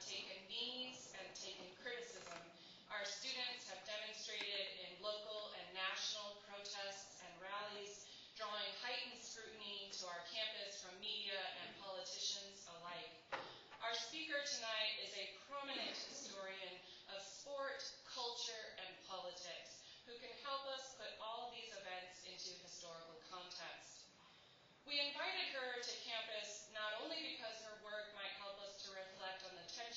taken knees and taken criticism. Our students have demonstrated in local and national protests and rallies, drawing heightened scrutiny to our campus from media and politicians alike. Our speaker tonight is a prominent historian of sport, culture, and politics who can help us put all these events into historical context. We invited her to campus not only because her work might help us to reflect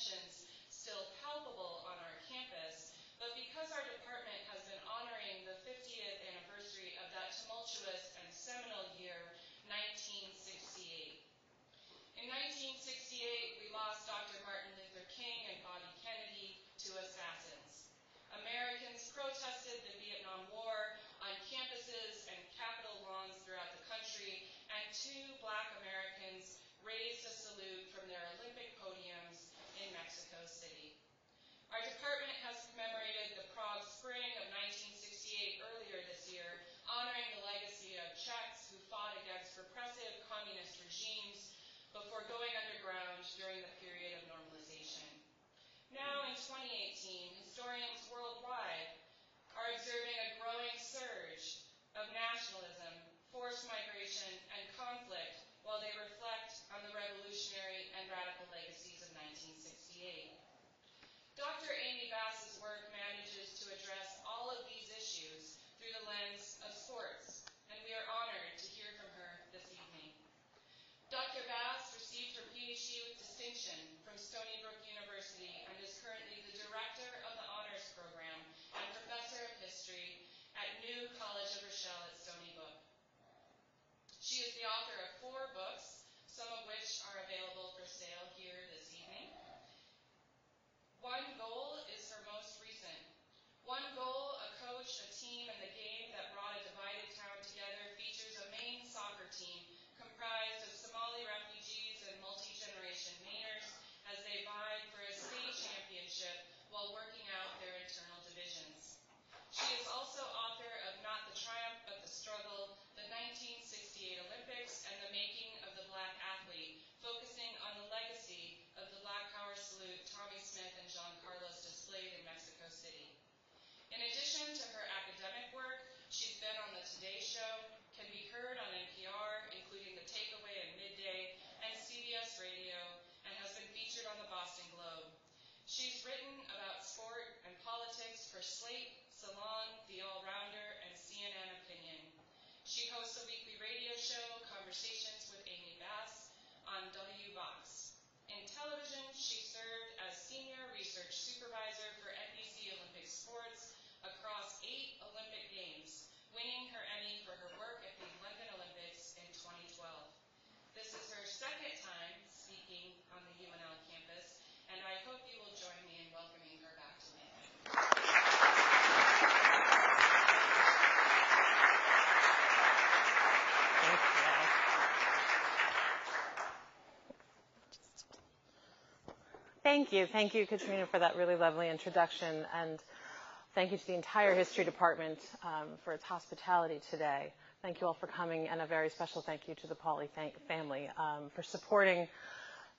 still palpable on our campus, but because our department has been honoring the 50th anniversary of that tumultuous and seminal year, 1968. In 1968, we lost Dr. Martin Luther King and Bobby Kennedy to assassins. Americans protested the Vietnam War on campuses and Capitol lawns throughout the country, and two black Americans raised a salute from their Olympic podiums in Mexico City. Our department has commemorated the Prague Spring of 1968 earlier this year, honoring the legacy of Czechs who fought against repressive communist regimes before going underground during the period of normalization. Now, in 2018, historians worldwide are observing a growing surge of nationalism, forced migration, and conflict while they reflect on the revolutionary and radical legacies of 1968. Dr. Amy Bass's work manages to address all of these issues through the lens of sports, and we are honored to hear from her this evening. Dr. Bass received her PhD from Stony Brook University and is currently the director of the honors program and professor of history at New College of Rochelle at Stony Brook. She is the author of four books, some of which are available for sale here this evening. One Goal is her most recent. One Goal, a coach, a team, and the game that brought a divided town together features a Maine soccer team comprised of Somali refugees and multi-generation Mainers as they vied for a state championship while working out their internal divisions. She is also author of Not the Triumph but the Struggle, the 1968 Olympics, and the Making of the Black Athlete, focusing on the legacy of the Black Power salute Tommie Smith and John Carlos displayed in Mexico City. In addition to her academic work, she's been on the Today Show, can be heard on NPR, including The Takeaway and Midday, and CBS Radio, and has been featured on the Boston Globe. She's written about sport and politics for Slate, Salon, The All Rounder, and CNN Opinion. She hosts a weekly radio show, Conversations with Amy Bass, on WVOX. In television, she served as Senior Research Supervisor for NBC Olympic Sports across eight Olympic Games, winning her Emmy for her work at the London Olympics in 2012. This is her second time speaking on the UNL campus, and I hope you will join me in welcoming her back to me. Thank you. Thank you, Katrina, for that really lovely introduction. And thank you to the entire history department um, for its hospitality today. Thank you all for coming, and a very special thank you to the Pauley family um, for supporting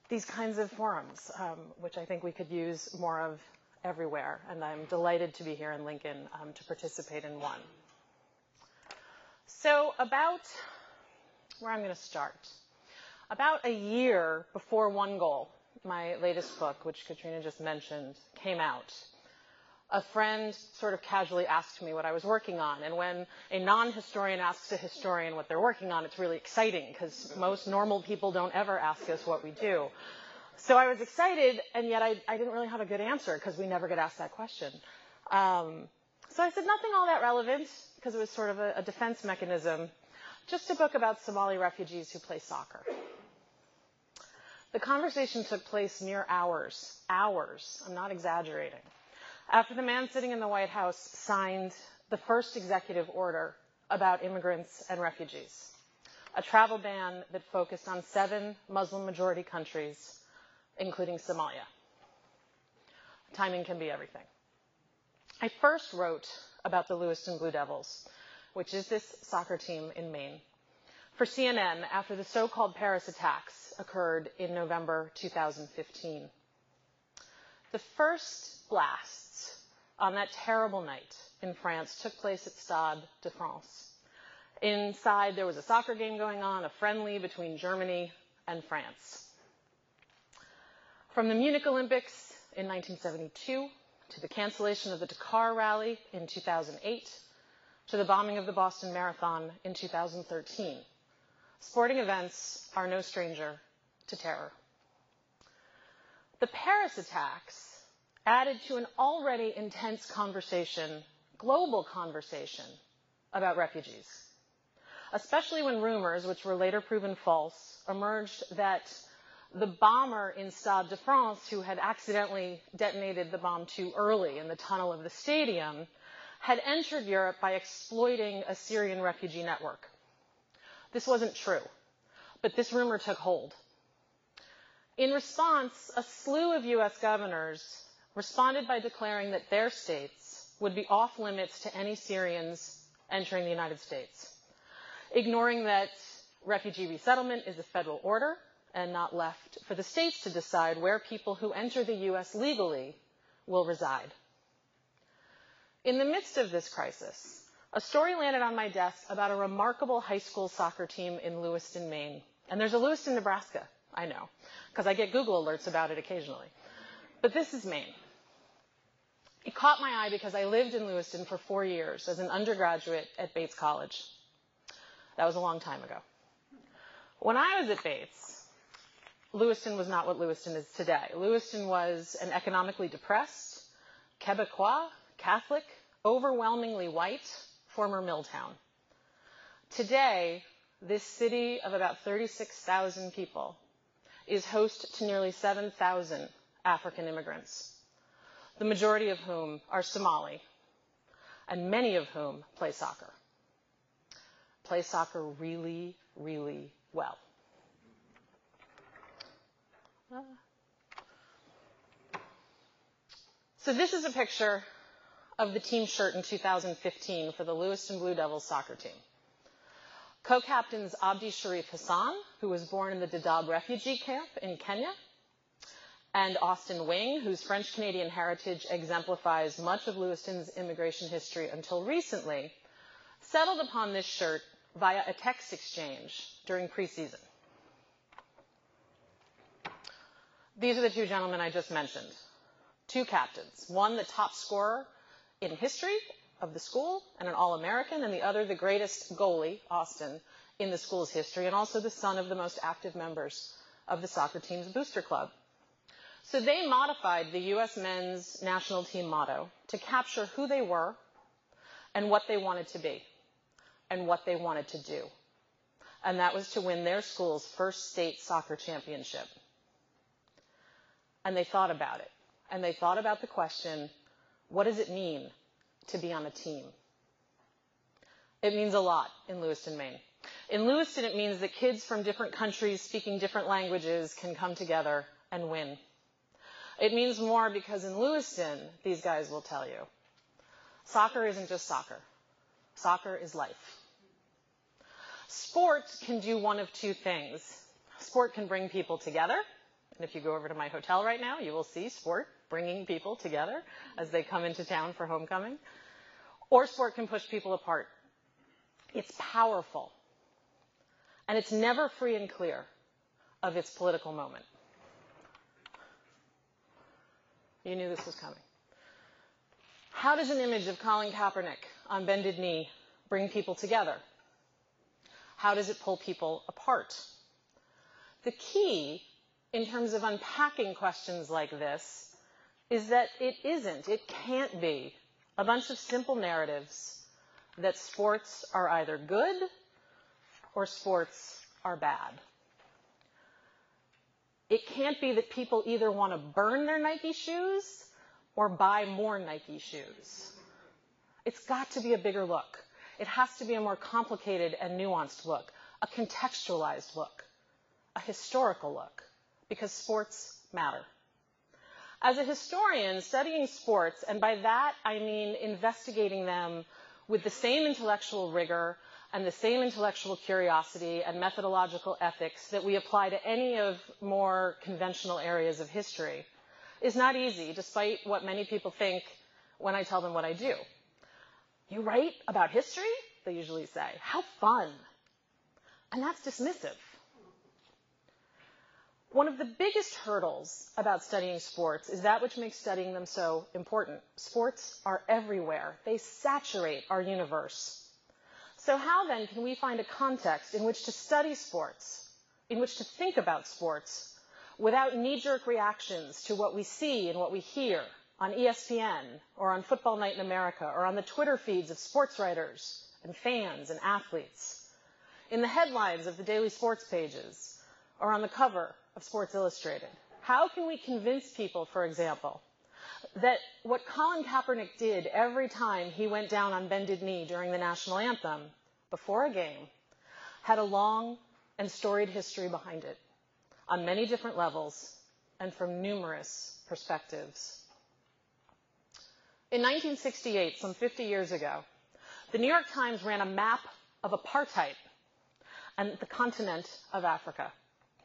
these kinds of forums, um, which I think we could use more of everywhere. And I'm delighted to be here in Lincoln um, to participate in one. So, about where I'm going to start. About a year before One Goal, my latest book, which Katrina just mentioned, came out, a friend sort of casually asked me what I was working on. And when a non historian asks a historian what they're working on, it's really exciting because most normal people don't ever ask us what we do. So I was excited, and yet I, I didn't really have a good answer because we never get asked that question. Um, so I said nothing all that relevant because it was sort of a, a defense mechanism. Just a book about Somali refugees who play soccer. The conversation took place mere hours, hours, I'm not exaggerating, after the man sitting in the White House signed the first executive order about immigrants and refugees, a travel ban that focused on seven Muslim majority countries, including Somalia. Timing can be everything. I first wrote about the Lewiston Blue Devils, which is this soccer team in Maine, for CNN after the so called Paris attacks occurred in November 2015. The first blasts on that terrible night in France took place at Stade de France. Inside, there was a soccer game going on, a friendly between Germany and France. From the Munich Olympics in 1972 to the cancellation of the Dakar rally in 2008 to the bombing of the Boston Marathon in 2013, sporting events are no stranger to terror. The Paris attacks added to an already intense conversation, global conversation, about refugees, especially when rumors, which were later proven false, emerged that the bomber in Stade de France, who had accidentally detonated the bomb too early in the tunnel of the stadium, had entered Europe by exploiting a Syrian refugee network. This wasn't true, but this rumor took hold. In response, a slew of US governors responded by declaring that their states would be off limits to any Syrians entering the United States, ignoring that refugee resettlement is a federal order and not left for the states to decide where people who enter the US legally will reside. In the midst of this crisis, a story landed on my desk about a remarkable high school soccer team in Lewiston, Maine. And there's a Lewiston, Nebraska, I know, because I get Google alerts about it occasionally. But this is Maine. It caught my eye because I lived in Lewiston for four years as an undergraduate at Bates College. That was a long time ago. When I was at Bates, Lewiston was not what Lewiston is today. Lewiston was an economically depressed, Quebecois, Catholic, overwhelmingly white, former mill town. Today, this city of about 36,000 people is host to nearly 7,000 African immigrants the majority of whom are Somali, and many of whom play soccer. Play soccer really, really well. Ah. So this is a picture of the team shirt in 2015 for the Lewiston Blue Devils soccer team. Co-captains Abdi Sharif Hassan, who was born in the Dadaab refugee camp in Kenya, and Austin Wing, whose French Canadian heritage exemplifies much of Lewiston's immigration history until recently, settled upon this shirt via a text exchange during preseason. These are the two gentlemen I just mentioned. Two captains. One, the top scorer in history of the school and an All American, and the other, the greatest goalie, Austin, in the school's history, and also the son of the most active members of the soccer team's booster club. So they modified the US men's national team motto to capture who they were and what they wanted to be and what they wanted to do. And that was to win their school's first state soccer championship. And they thought about it. And they thought about the question, what does it mean to be on a team? It means a lot in Lewiston, Maine. In Lewiston, it means that kids from different countries speaking different languages can come together and win. It means more because in Lewiston, these guys will tell you, soccer isn't just soccer. Soccer is life. Sport can do one of two things. Sport can bring people together. And if you go over to my hotel right now, you will see sport bringing people together as they come into town for homecoming. Or sport can push people apart. It's powerful. And it's never free and clear of its political moment. You knew this was coming. How does an image of Colin Kaepernick on bended knee bring people together? How does it pull people apart? The key in terms of unpacking questions like this is that it isn't, it can't be a bunch of simple narratives that sports are either good or sports are bad. It can't be that people either want to burn their Nike shoes or buy more Nike shoes. It's got to be a bigger look. It has to be a more complicated and nuanced look, a contextualized look, a historical look, because sports matter. As a historian studying sports, and by that I mean investigating them with the same intellectual rigor and the same intellectual curiosity and methodological ethics that we apply to any of more conventional areas of history. is not easy, despite what many people think when I tell them what I do. You write about history? They usually say. How fun. And that's dismissive. One of the biggest hurdles about studying sports is that which makes studying them so important. Sports are everywhere. They saturate our universe. So how then can we find a context in which to study sports, in which to think about sports, without knee-jerk reactions to what we see and what we hear on ESPN or on Football Night in America or on the Twitter feeds of sports writers and fans and athletes, in the headlines of the daily sports pages or on the cover of Sports Illustrated? How can we convince people, for example, that what Colin Kaepernick did every time he went down on bended knee during the national anthem before a game had a long and storied history behind it on many different levels and from numerous perspectives. In 1968, some 50 years ago, the New York Times ran a map of apartheid and the continent of Africa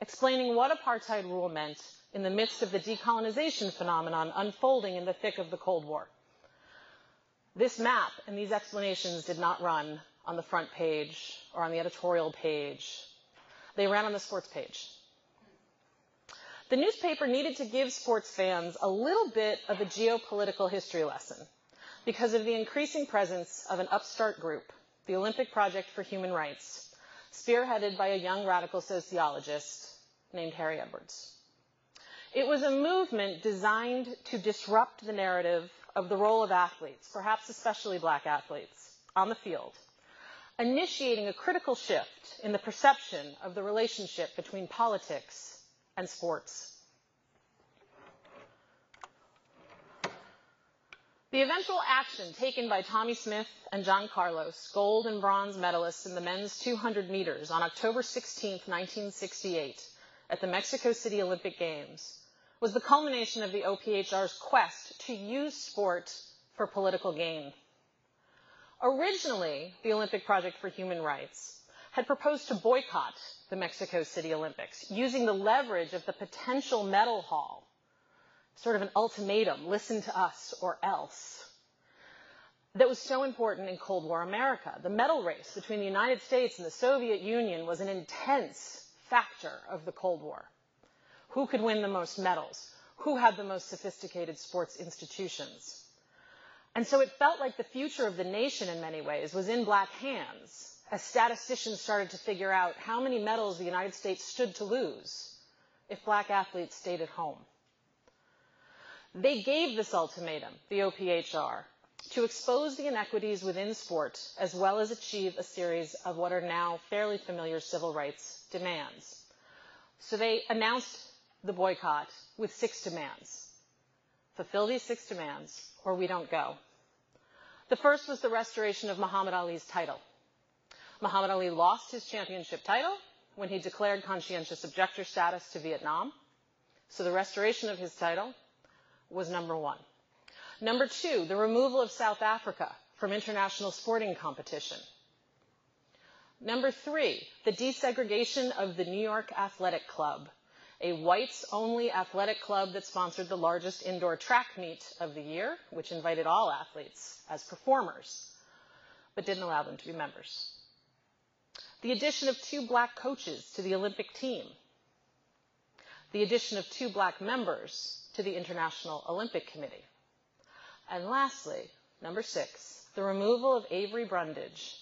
explaining what apartheid rule meant in the midst of the decolonization phenomenon unfolding in the thick of the Cold War. This map and these explanations did not run on the front page or on the editorial page. They ran on the sports page. The newspaper needed to give sports fans a little bit of a geopolitical history lesson because of the increasing presence of an upstart group, the Olympic Project for Human Rights, spearheaded by a young radical sociologist named Harry Edwards. It was a movement designed to disrupt the narrative of the role of athletes, perhaps especially black athletes, on the field, initiating a critical shift in the perception of the relationship between politics and sports. The eventual action taken by Tommie Smith and John Carlos, gold and bronze medalists in the men's 200 meters on October 16, 1968, at the Mexico City Olympic Games, was the culmination of the OPHR's quest to use sport for political gain. Originally, the Olympic Project for Human Rights had proposed to boycott the Mexico City Olympics using the leverage of the potential medal haul sort of an ultimatum, listen to us or else, that was so important in Cold War America. The medal race between the United States and the Soviet Union was an intense factor of the Cold War. Who could win the most medals? Who had the most sophisticated sports institutions? And so it felt like the future of the nation in many ways was in black hands as statisticians started to figure out how many medals the United States stood to lose if black athletes stayed at home. They gave this ultimatum, the OPHR, to expose the inequities within sport as well as achieve a series of what are now fairly familiar civil rights demands. So they announced the boycott with six demands. Fulfill these six demands or we don't go. The first was the restoration of Muhammad Ali's title. Muhammad Ali lost his championship title when he declared conscientious objector status to Vietnam. So the restoration of his title was number one. Number two, the removal of South Africa from international sporting competition. Number three, the desegregation of the New York Athletic Club, a whites only athletic club that sponsored the largest indoor track meet of the year, which invited all athletes as performers, but didn't allow them to be members. The addition of two black coaches to the Olympic team. The addition of two black members to the International Olympic Committee. And lastly, number six, the removal of Avery Brundage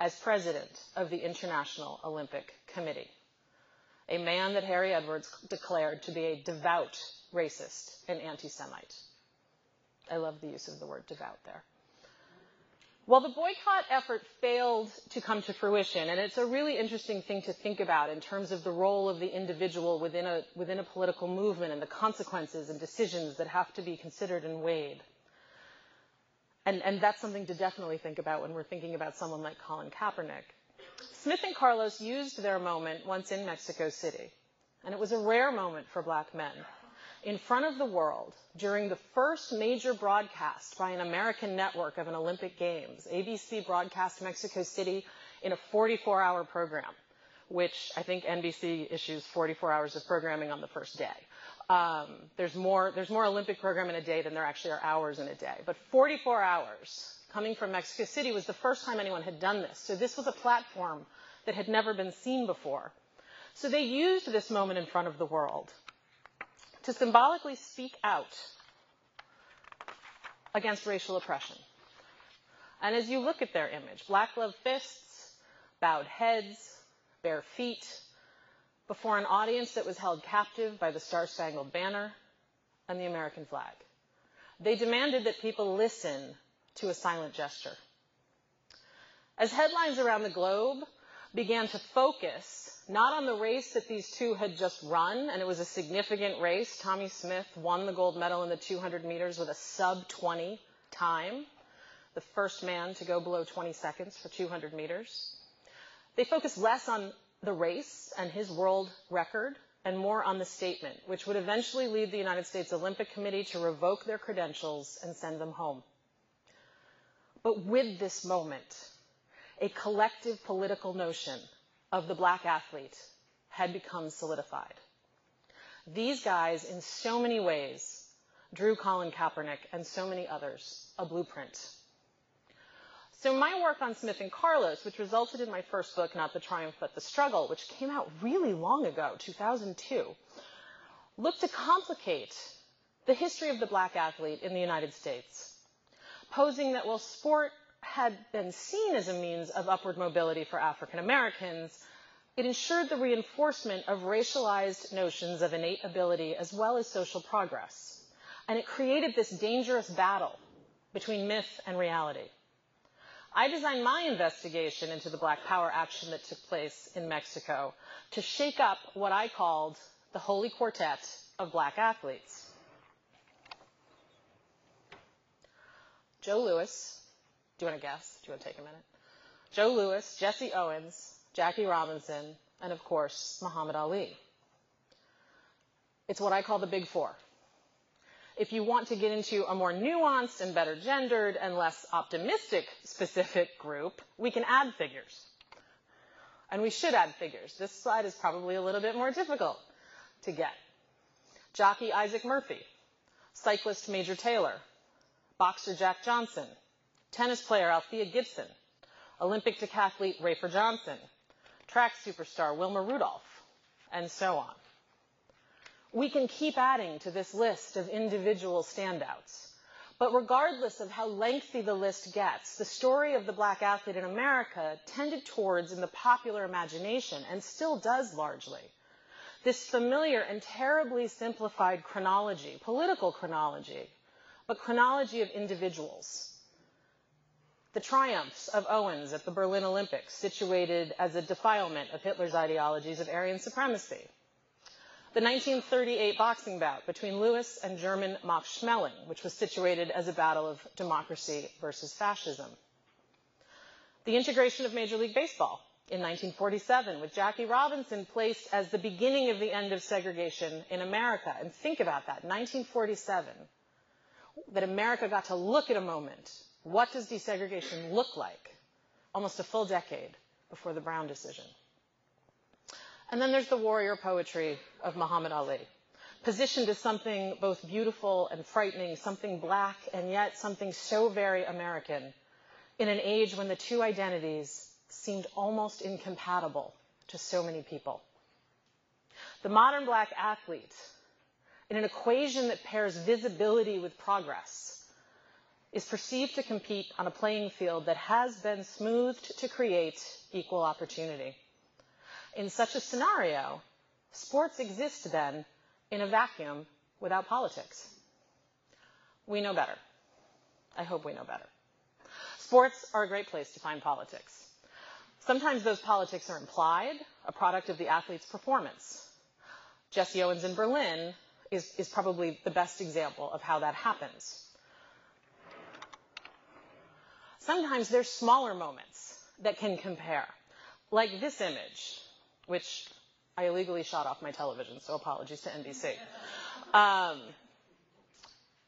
as president of the International Olympic Committee, a man that Harry Edwards declared to be a devout racist and anti-Semite. I love the use of the word devout there. Well, the boycott effort failed to come to fruition, and it's a really interesting thing to think about in terms of the role of the individual within a, within a political movement and the consequences and decisions that have to be considered and weighed. And, and that's something to definitely think about when we're thinking about someone like Colin Kaepernick. Smith and Carlos used their moment once in Mexico City, and it was a rare moment for black men in front of the world during the first major broadcast by an American network of an Olympic Games. ABC broadcast Mexico City in a 44 hour program, which I think NBC issues 44 hours of programming on the first day. Um, there's more there's more Olympic program in a day than there actually are hours in a day. But 44 hours coming from Mexico City was the first time anyone had done this. So this was a platform that had never been seen before. So they used this moment in front of the world to symbolically speak out against racial oppression. And as you look at their image, black gloved fists, bowed heads, bare feet, before an audience that was held captive by the Star Spangled Banner and the American flag. They demanded that people listen to a silent gesture. As headlines around the globe began to focus not on the race that these two had just run, and it was a significant race. Tommie Smith won the gold medal in the 200 meters with a sub 20 time, the first man to go below 20 seconds for 200 meters. They focused less on the race and his world record and more on the statement, which would eventually lead the United States Olympic Committee to revoke their credentials and send them home. But with this moment, a collective political notion of the black athlete had become solidified. These guys, in so many ways, drew Colin Kaepernick and so many others a blueprint. So my work on Smith and Carlos, which resulted in my first book, Not the Triumph but the Struggle, which came out really long ago, 2002, looked to complicate the history of the black athlete in the United States, posing that while sport had been seen as a means of upward mobility for African Americans, it ensured the reinforcement of racialized notions of innate ability as well as social progress. And it created this dangerous battle between myth and reality. I designed my investigation into the Black Power action that took place in Mexico to shake up what I called the holy quartet of black athletes. Joe Louis, do you want to guess? Do you want to take a minute? Joe Louis, Jesse Owens, Jackie Robinson, and of course, Muhammad Ali. It's what I call the Big Four. If you want to get into a more nuanced and better gendered and less optimistic specific group, we can add figures. And we should add figures. This slide is probably a little bit more difficult to get. Jockey Isaac Murphy, cyclist Major Taylor, boxer Jack Johnson, tennis player Althea Gibson, Olympic decathlete Rafer Johnson, track superstar Wilma Rudolph, and so on. We can keep adding to this list of individual standouts. But regardless of how lengthy the list gets, the story of the black athlete in America tended towards, in the popular imagination, and still does largely, this familiar and terribly simplified chronology, political chronology, but chronology of individuals. The triumphs of Owens at the Berlin Olympics, situated as a defilement of Hitler's ideologies of Aryan supremacy. The 1938 boxing bout between Louis and German Max Schmeling, which was situated as a battle of democracy versus fascism. The integration of Major League Baseball in 1947, with Jackie Robinson placed as the beginning of the end of segregation in America. And think about that, 1947 that America got to look at a moment. What does desegregation look like? Almost a full decade before the Brown decision. And then there's the warrior poetry of Muhammad Ali, positioned as something both beautiful and frightening, something black and yet something so very American in an age when the two identities seemed almost incompatible to so many people. The modern black athlete in an equation that pairs visibility with progress, is perceived to compete on a playing field that has been smoothed to create equal opportunity. In such a scenario, sports exist then in a vacuum without politics. We know better. I hope we know better. Sports are a great place to find politics. Sometimes those politics are implied, a product of the athlete's performance. Jesse Owens in Berlin is, is probably the best example of how that happens. Sometimes there's smaller moments that can compare, like this image, which I illegally shot off my television, so apologies to NBC. Um,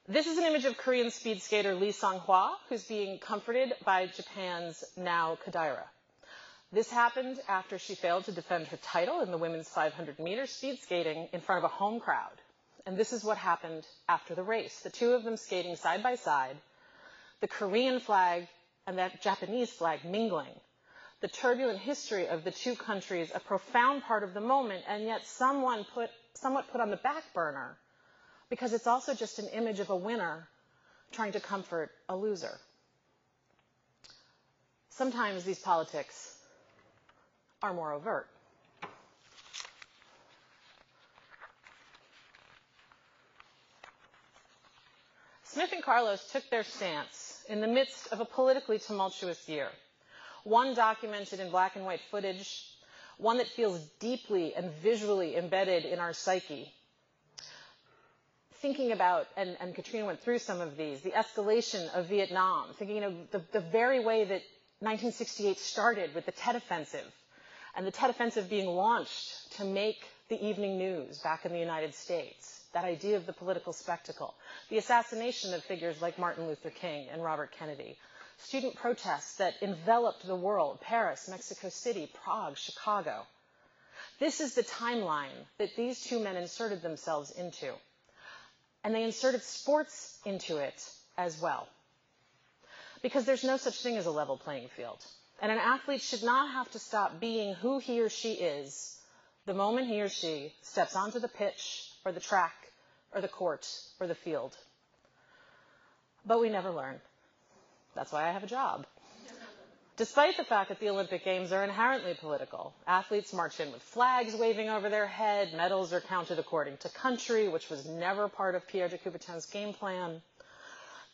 this is an image of Korean speed skater Lee Sang-hwa, who's being comforted by Japan's Nao Kodaira. This happened after she failed to defend her title in the women's 500 meter speed skating in front of a home crowd And this is what happened after the race. The two of them skating side by side, the Korean flag and that Japanese flag mingling. The turbulent history of the two countries, a profound part of the moment, and yet someone put, somewhat put on the back burner because it's also just an image of a winner trying to comfort a loser. Sometimes these politics are more overt. Smith and Carlos took their stance in the midst of a politically tumultuous year. One documented in black and white footage, one that feels deeply and visually embedded in our psyche. Thinking about, and, and Katrina went through some of these, the escalation of Vietnam, thinking of the, the very way that 1968 started with the Tet Offensive, and the Tet Offensive being launched to make the evening news back in the United States that idea of the political spectacle, the assassination of figures like Martin Luther King and Robert Kennedy, student protests that enveloped the world, Paris, Mexico City, Prague, Chicago. This is the timeline that these two men inserted themselves into. And they inserted sports into it as well. Because there's no such thing as a level playing field. And an athlete should not have to stop being who he or she is the moment he or she steps onto the pitch or the track or the court or the field. But we never learn. That's why I have a job. Despite the fact that the Olympic Games are inherently political, athletes march in with flags waving over their head, medals are counted according to country, which was never part of Pierre de Coubertin's game plan.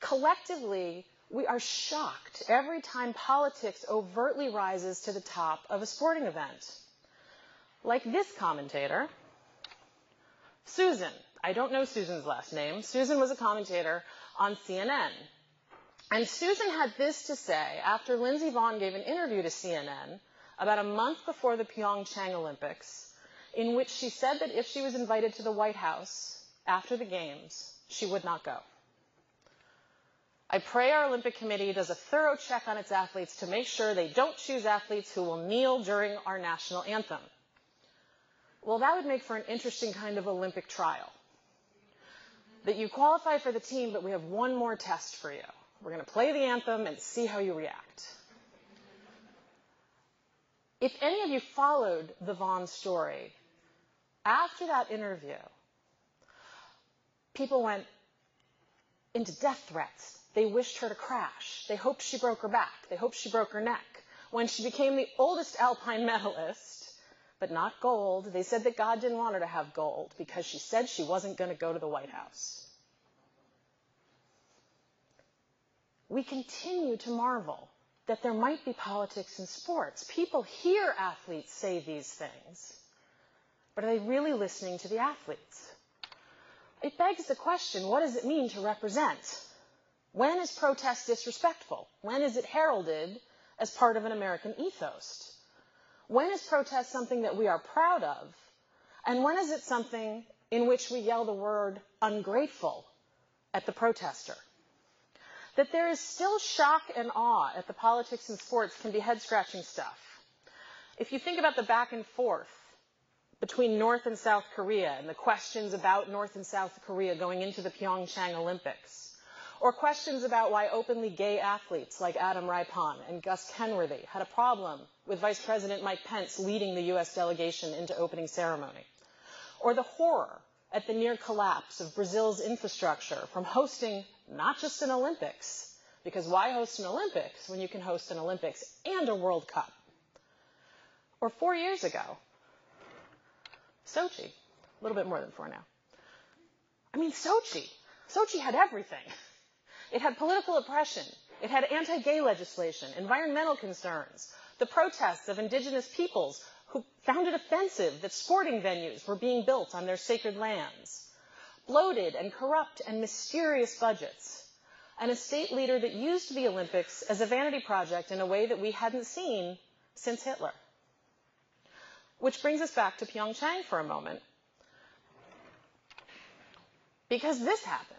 Collectively, we are shocked every time politics overtly rises to the top of a sporting event. Like this commentator, Susan, I don't know Susan's last name. Susan was a commentator on CNN. And Susan had this to say after Lindsey Vonn gave an interview to CNN about a month before the Pyeongchang Olympics, in which she said that if she was invited to the White House after the Games, she would not go. I pray our Olympic Committee does a thorough check on its athletes to make sure they don't choose athletes who will kneel during our national anthem. Well, that would make for an interesting kind of Olympic trial that you qualify for the team, but we have one more test for you. We're going to play the anthem and see how you react. If any of you followed the Vonn story, after that interview, people went into death threats. They wished her to crash. They hoped she broke her back. They hoped she broke her neck. When she became the oldest alpine medalist, but not gold. They said that God didn't want her to have gold because she said she wasn't going to go to the White House. We continue to marvel that there might be politics in sports. People hear athletes say these things, but are they really listening to the athletes? It begs the question what does it mean to represent? When is protest disrespectful? When is it heralded as part of an American ethos? When is protest something that we are proud of? And when is it something in which we yell the word ungrateful at the protester? That there is still shock and awe at the politics and sports can be head scratching stuff. If you think about the back and forth between North and South Korea and the questions about North and South Korea going into the Pyeongchang Olympics, or questions about why openly gay athletes like Adam Rippon and Gus Kenworthy had a problem with Vice President Mike Pence leading the U.S. delegation into opening ceremony. Or the horror at the near collapse of Brazil's infrastructure from hosting not just an Olympics, because why host an Olympics when you can host an Olympics and a World Cup? Or four years ago, Sochi, a little bit more than four now. I mean, Sochi. Sochi had everything. It had political oppression. It had anti-gay legislation, environmental concerns, the protests of indigenous peoples who found it offensive that sporting venues were being built on their sacred lands, bloated and corrupt and mysterious budgets, and a state leader that used the Olympics as a vanity project in a way that we hadn't seen since Hitler. Which brings us back to Pyeongchang for a moment. Because this happened.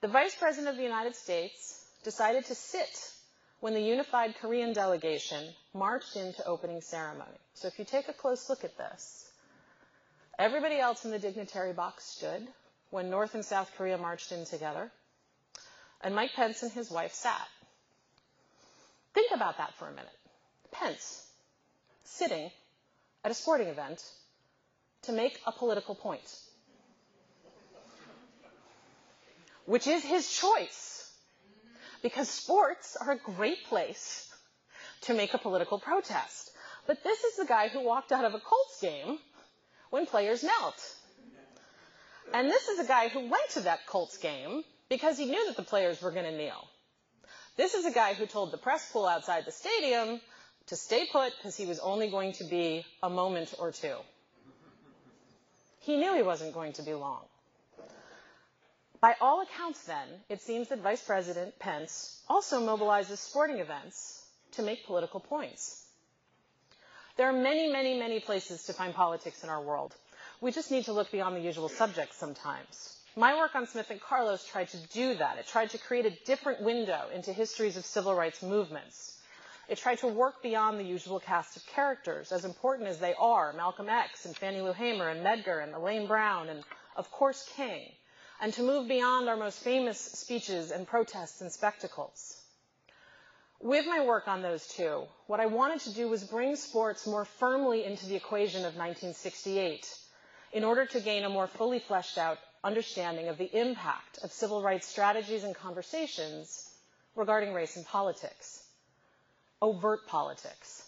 The Vice President of the United States decided to sit when the unified Korean delegation marched into opening ceremony. So if you take a close look at this, Everybody else in the dignitary box stood when North and South Korea marched in together, and Mike Pence and his wife sat. Think about that for a minute. Pence sitting at a sporting event to make a political point, which is his choice, because sports are a great place to make a political protest. But this is the guy who walked out of a Colts game when players knelt. And this is a guy who went to that Colts game because he knew that the players were going to kneel. This is a guy who told the press pool outside the stadium to stay put because he was only going to be a moment or two. He knew he wasn't going to be long. By all accounts, then, it seems that Vice President Pence also mobilizes sporting events to make political points. There are many, many, many places to find politics in our world. We just need to look beyond the usual subjects sometimes. My work on Smith and Carlos tried to do that. It tried to create a different window into histories of civil rights movements. It tried to work beyond the usual cast of characters, as important as they are, Malcolm X and Fannie Lou Hamer and Medgar and Elaine Brown and, of course, King, and to move beyond our most famous speeches and protests and spectacles. With my work on those two, what I wanted to do was bring sports more firmly into the equation of 1968 in order to gain a more fully fleshed out understanding of the impact of civil rights strategies and conversations regarding race and politics, overt politics.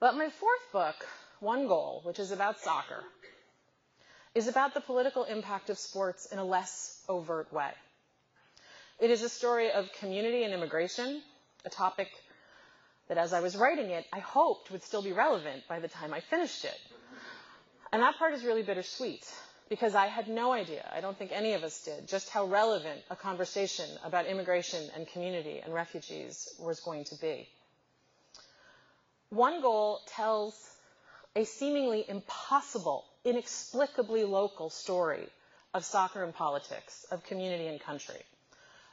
But my fourth book, One Goal, which is about soccer, is about the political impact of sports in a less overt way. It is a story of community and immigration, a topic that as I was writing it, I hoped would still be relevant by the time I finished it. And that part is really bittersweet because I had no idea, I don't think any of us did, just how relevant a conversation about immigration and community and refugees was going to be. One goal tells a seemingly impossible, inexplicably local story of soccer and politics, of community and country.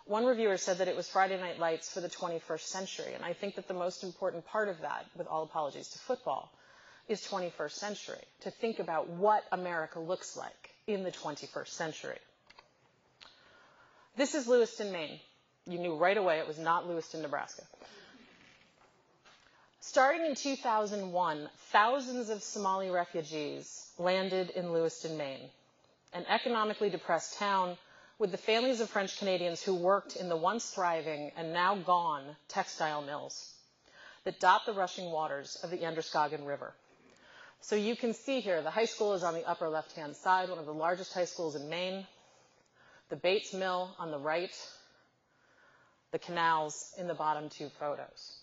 One reviewer said that it was Friday Night Lights for the 21st century, and I think that the most important part of that, with all apologies to football, is 21st century, to think about what America looks like in the 21st century. This is Lewiston, Maine. You knew right away it was not Lewiston, Nebraska. Starting in 2001, thousands of Somali refugees landed in Lewiston, Maine, an economically depressed town with the families of French Canadians who worked in the once thriving and now gone textile mills that dot the rushing waters of the Androscoggin River. So you can see here, the high school is on the upper left-hand side, one of the largest high schools in Maine. The Bates Mill on the right, the canals in the bottom two photos.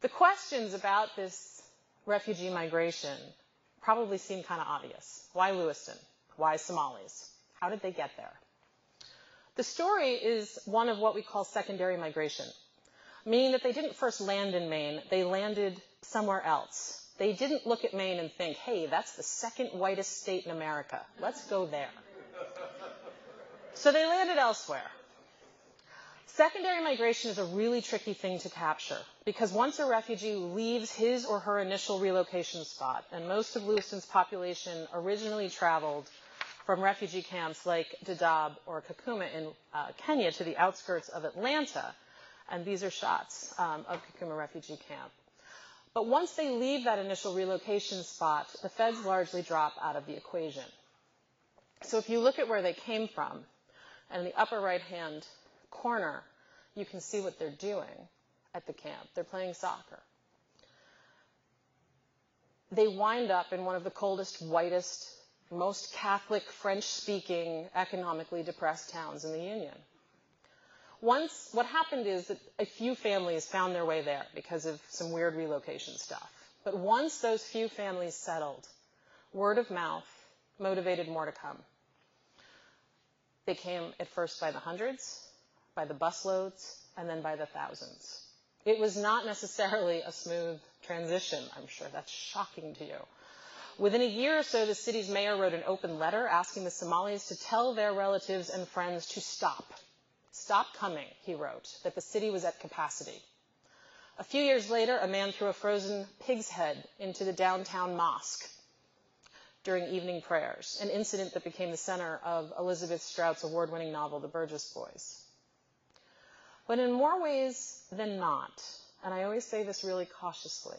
The questions about this refugee migration probably seem kind of obvious. Why Lewiston? Why Somalis? How did they get there? The story is one of what we call secondary migration, meaning that they didn't first land in Maine, they landed somewhere else. They didn't look at Maine and think, hey, that's the second whitest state in America. Let's go there. So they landed elsewhere. Secondary migration is a really tricky thing to capture because once a refugee leaves his or her initial relocation spot, and most of Lewiston's population originally traveled from refugee camps like Dadaab or Kakuma in uh, Kenya to the outskirts of Atlanta, and these are shots um, of Kakuma refugee camp. But once they leave that initial relocation spot, the feds largely drop out of the equation. So if you look at where they came from, and in the upper right hand corner, you can see what they're doing at the camp. They're playing soccer. They wind up in one of the coldest, whitest, most Catholic, French speaking, economically depressed towns in the Union. Once, what happened is that a few families found their way there because of some weird relocation stuff. But once those few families settled, word of mouth motivated more to come. They came at first by the hundreds, by the busloads, and then by the thousands. It was not necessarily a smooth transition. I'm sure that's shocking to you. Within a year or so, the city's mayor wrote an open letter asking the Somalis to tell their relatives and friends to stop Stop coming, he wrote, that the city was at capacity. A few years later, a man threw a frozen pig's head into the downtown mosque during evening prayers, an incident that became the center of Elizabeth Strout's award winning novel, The Burgess Boys. But in more ways than not, and I always say this really cautiously,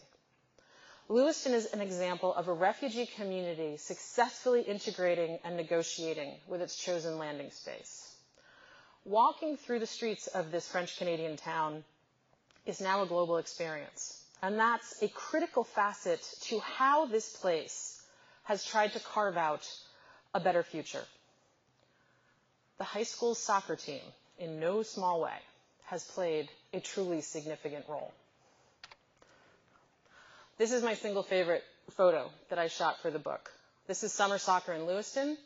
Lewiston is an example of a refugee community successfully integrating and negotiating with its chosen landing space. Walking through the streets of this French Canadian town is now a global experience. And that's a critical facet to how this place has tried to carve out a better future. The high school soccer team, in no small way, has played a truly significant role. This is my single favorite photo that I shot for the book. This is summer soccer in Lewiston.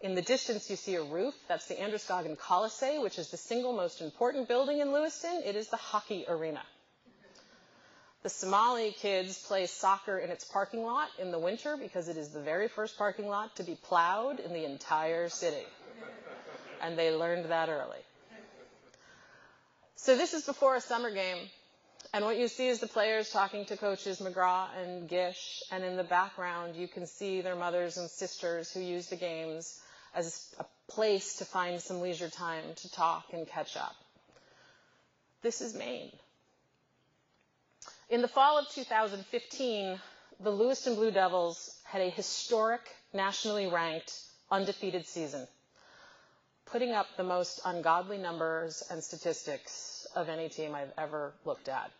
In the distance, you see a roof. That's the Androscoggin Coliseum, which is the single most important building in Lewiston. It is the hockey arena. The Somali kids play soccer in its parking lot in the winter because it is the very first parking lot to be plowed in the entire city. And they learned that early. So this is before a summer game. And what you see is the players talking to coaches McGraw and Gish. And in the background, you can see their mothers and sisters who use the games as a place to find some leisure time to talk and catch up. This is Maine. In the fall of 2015, the Lewiston Blue Devils had a historic, nationally ranked, undefeated season, putting up the most ungodly numbers and statistics of any team I've ever looked at.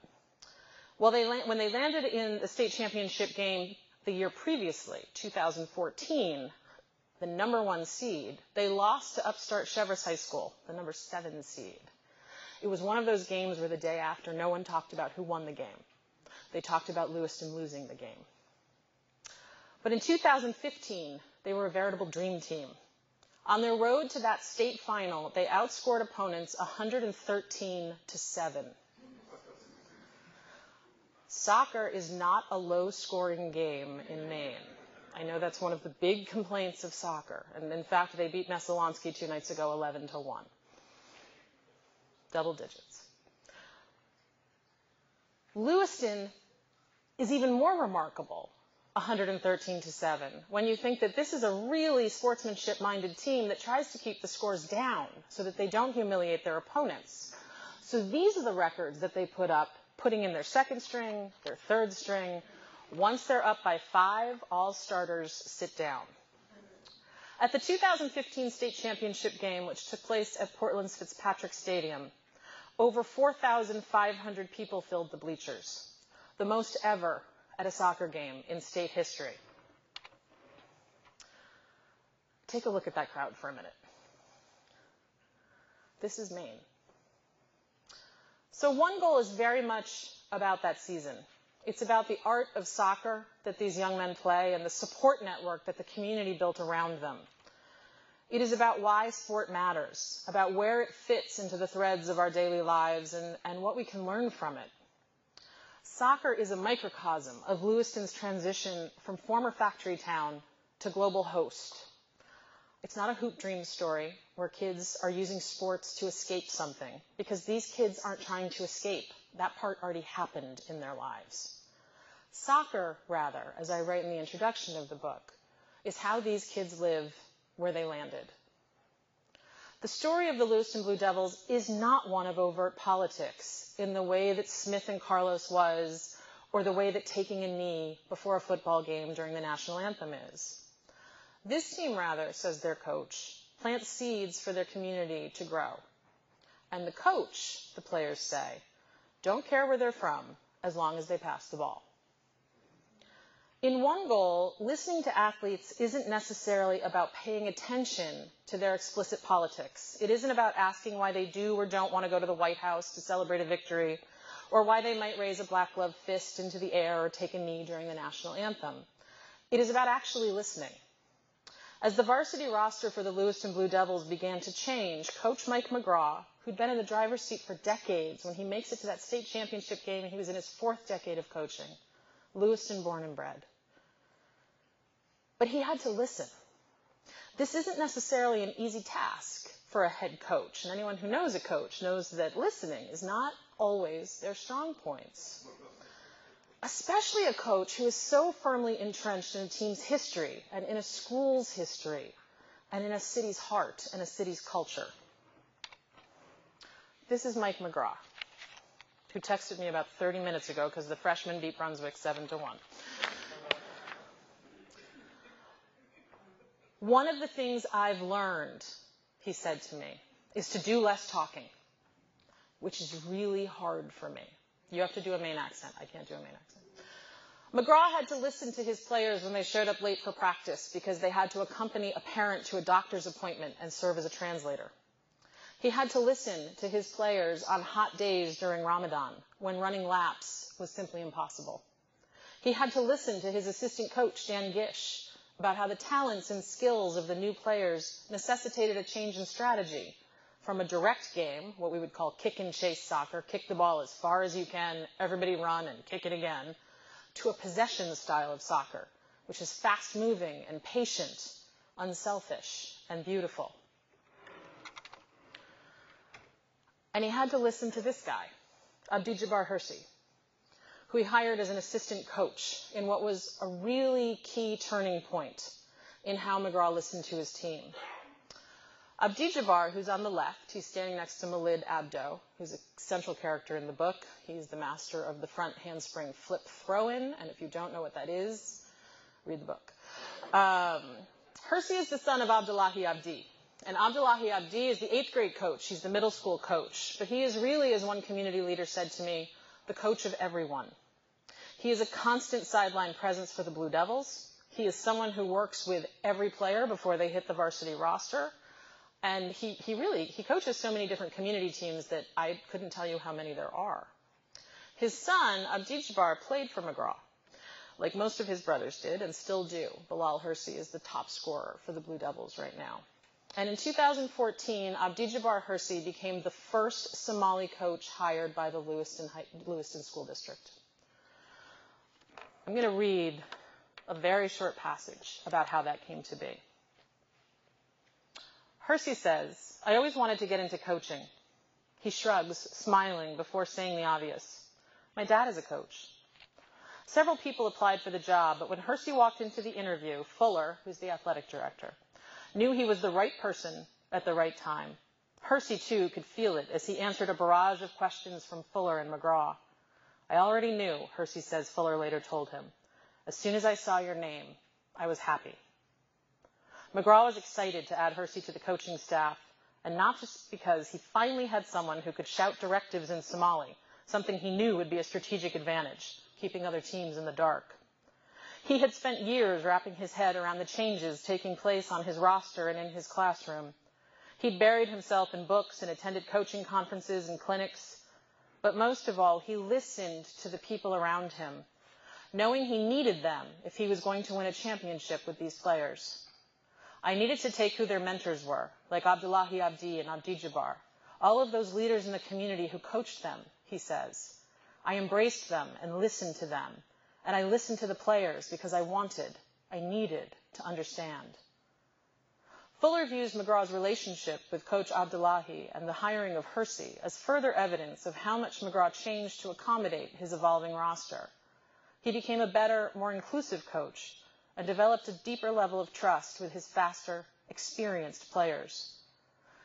Well, they, when they landed in the state championship game the year previously, 2014, the number one seed, they lost to upstart Cheverus High School, the number seven seed. It was one of those games where the day after no one talked about who won the game. They talked about Lewiston losing the game. But in 2015, they were a veritable dream team. On their road to that state final, they outscored opponents 113 to 7. Soccer is not a low scoring game in Maine. I know that's one of the big complaints of soccer. And in fact, they beat Messalonskee two nights ago 11 to 1. Double digits. Lewiston is even more remarkable 113 to 7 when you think that this is a really sportsmanship minded team that tries to keep the scores down so that they don't humiliate their opponents. So these are the records that they put up, putting in their second string, their third string. Once they're up by five, all starters sit down. At the 2015 state championship game, which took place at Portland's Fitzpatrick Stadium, over 4,500 people filled the bleachers the most ever at a soccer game in state history. Take a look at that crowd for a minute. This is Maine. So one goal is very much about that season. It's about the art of soccer that these young men play and the support network that the community built around them. It is about why sport matters, about where it fits into the threads of our daily lives and, and what we can learn from it. Soccer is a microcosm of Lewiston's transition from former factory town to global host. It's not a hoop dream story where kids are using sports to escape something, because these kids aren't trying to escape. That part already happened in their lives. Soccer, rather, as I write in the introduction of the book, is how these kids live where they landed. The story of the Lewiston Blue Devils is not one of overt politics in the way that Smith and Carlos was, or the way that taking a knee before a football game during the national anthem is. This team, rather, says their coach, plants seeds for their community to grow. And the coach, the players say, don't care where they're from as long as they pass the ball. In one goal, listening to athletes isn't necessarily about paying attention to their explicit politics. It isn't about asking why they do or don't want to go to the White House to celebrate a victory, or why they might raise a black gloved fist into the air or take a knee during the national anthem. It is about actually listening. As the varsity roster for the Lewiston Blue Devils began to change, Coach Mike McGraw, who'd been in the driver's seat for decades, when he makes it to that state championship game, he was in his fourth decade of coaching, Lewiston born and bred but he had to listen. This isn't necessarily an easy task for a head coach, and anyone who knows a coach knows that listening is not always their strong points. Especially a coach who is so firmly entrenched in a team's history and in a school's history and in a city's heart and a city's culture. This is Mike McGraw, who texted me about 30 minutes ago because the freshmen beat Brunswick 7 to 1. One of the things I've learned, he said to me, is to do less talking, which is really hard for me. You have to do a Maine accent. I can't do a Maine accent. McGraw had to listen to his players when they showed up late for practice because they had to accompany a parent to a doctor's appointment and serve as a translator. He had to listen to his players on hot days during Ramadan when running laps was simply impossible. He had to listen to his assistant coach, Dan Gish, about how the talents and skills of the new players necessitated a change in strategy from a direct game, what we would call kick and chase soccer, kick the ball as far as you can, everybody run and kick it again, to a possession style of soccer, which is fast moving and patient, unselfish and beautiful. And he had to listen to this guy, Abdi Jabbar Hirsi, who he hired as an assistant coach in what was a really key turning point in how McGraw listened to his team. Abdi Jabbar, who's on the left, he's standing next to Maulid Abdow, who's a central character in the book. He's the master of the front handspring flip throw-in, and if you don't know what that is, read the book. Um, Hirsi is the son of Abdullahi Abdi, and Abdullahi Abdi is the eighth grade coach. He's the middle school coach. But he is really, as one community leader said to me, the coach of everyone. He is a constant sideline presence for the Blue Devils. He is someone who works with every player before they hit the varsity roster. And he, he really, he coaches so many different community teams that I couldn't tell you how many there are. His son, Abdi Jabbar, played for McGraw, like most of his brothers did and still do. Bilal Hirsi is the top scorer for the Blue Devils right now. And in 2014, Abdi Jabbar Hirsi became the first Somali coach hired by the Lewiston, Lewiston School District. I'm going to read a very short passage about how that came to be. Hirsi says, I always wanted to get into coaching. He shrugs, smiling before saying the obvious. My dad is a coach. Several people applied for the job, but when Hirsi walked into the interview, Fuller, who's the athletic director, knew he was the right person at the right time. Hirsi, too, could feel it as he answered a barrage of questions from Fuller and McGraw. I already knew, Hirsi says Fuller later told him. As soon as I saw your name, I was happy. McGraw was excited to add Hirsi to the coaching staff, and not just because he finally had someone who could shout directives in Somali, something he knew would be a strategic advantage, keeping other teams in the dark. He had spent years wrapping his head around the changes taking place on his roster and in his classroom. He'd buried himself in books and attended coaching conferences and clinics. But most of all, he listened to the people around him, knowing he needed them if he was going to win a championship with these players. I needed to take who their mentors were, like Abdullahi Abdi and Abdi Jabbar, all of those leaders in the community who coached them, he says. I embraced them and listened to them and I listened to the players because I wanted, I needed to understand. Fuller views McGraw's relationship with Coach Abdullahi and the hiring of Hirsi as further evidence of how much McGraw changed to accommodate his evolving roster. He became a better, more inclusive coach and developed a deeper level of trust with his faster, experienced players.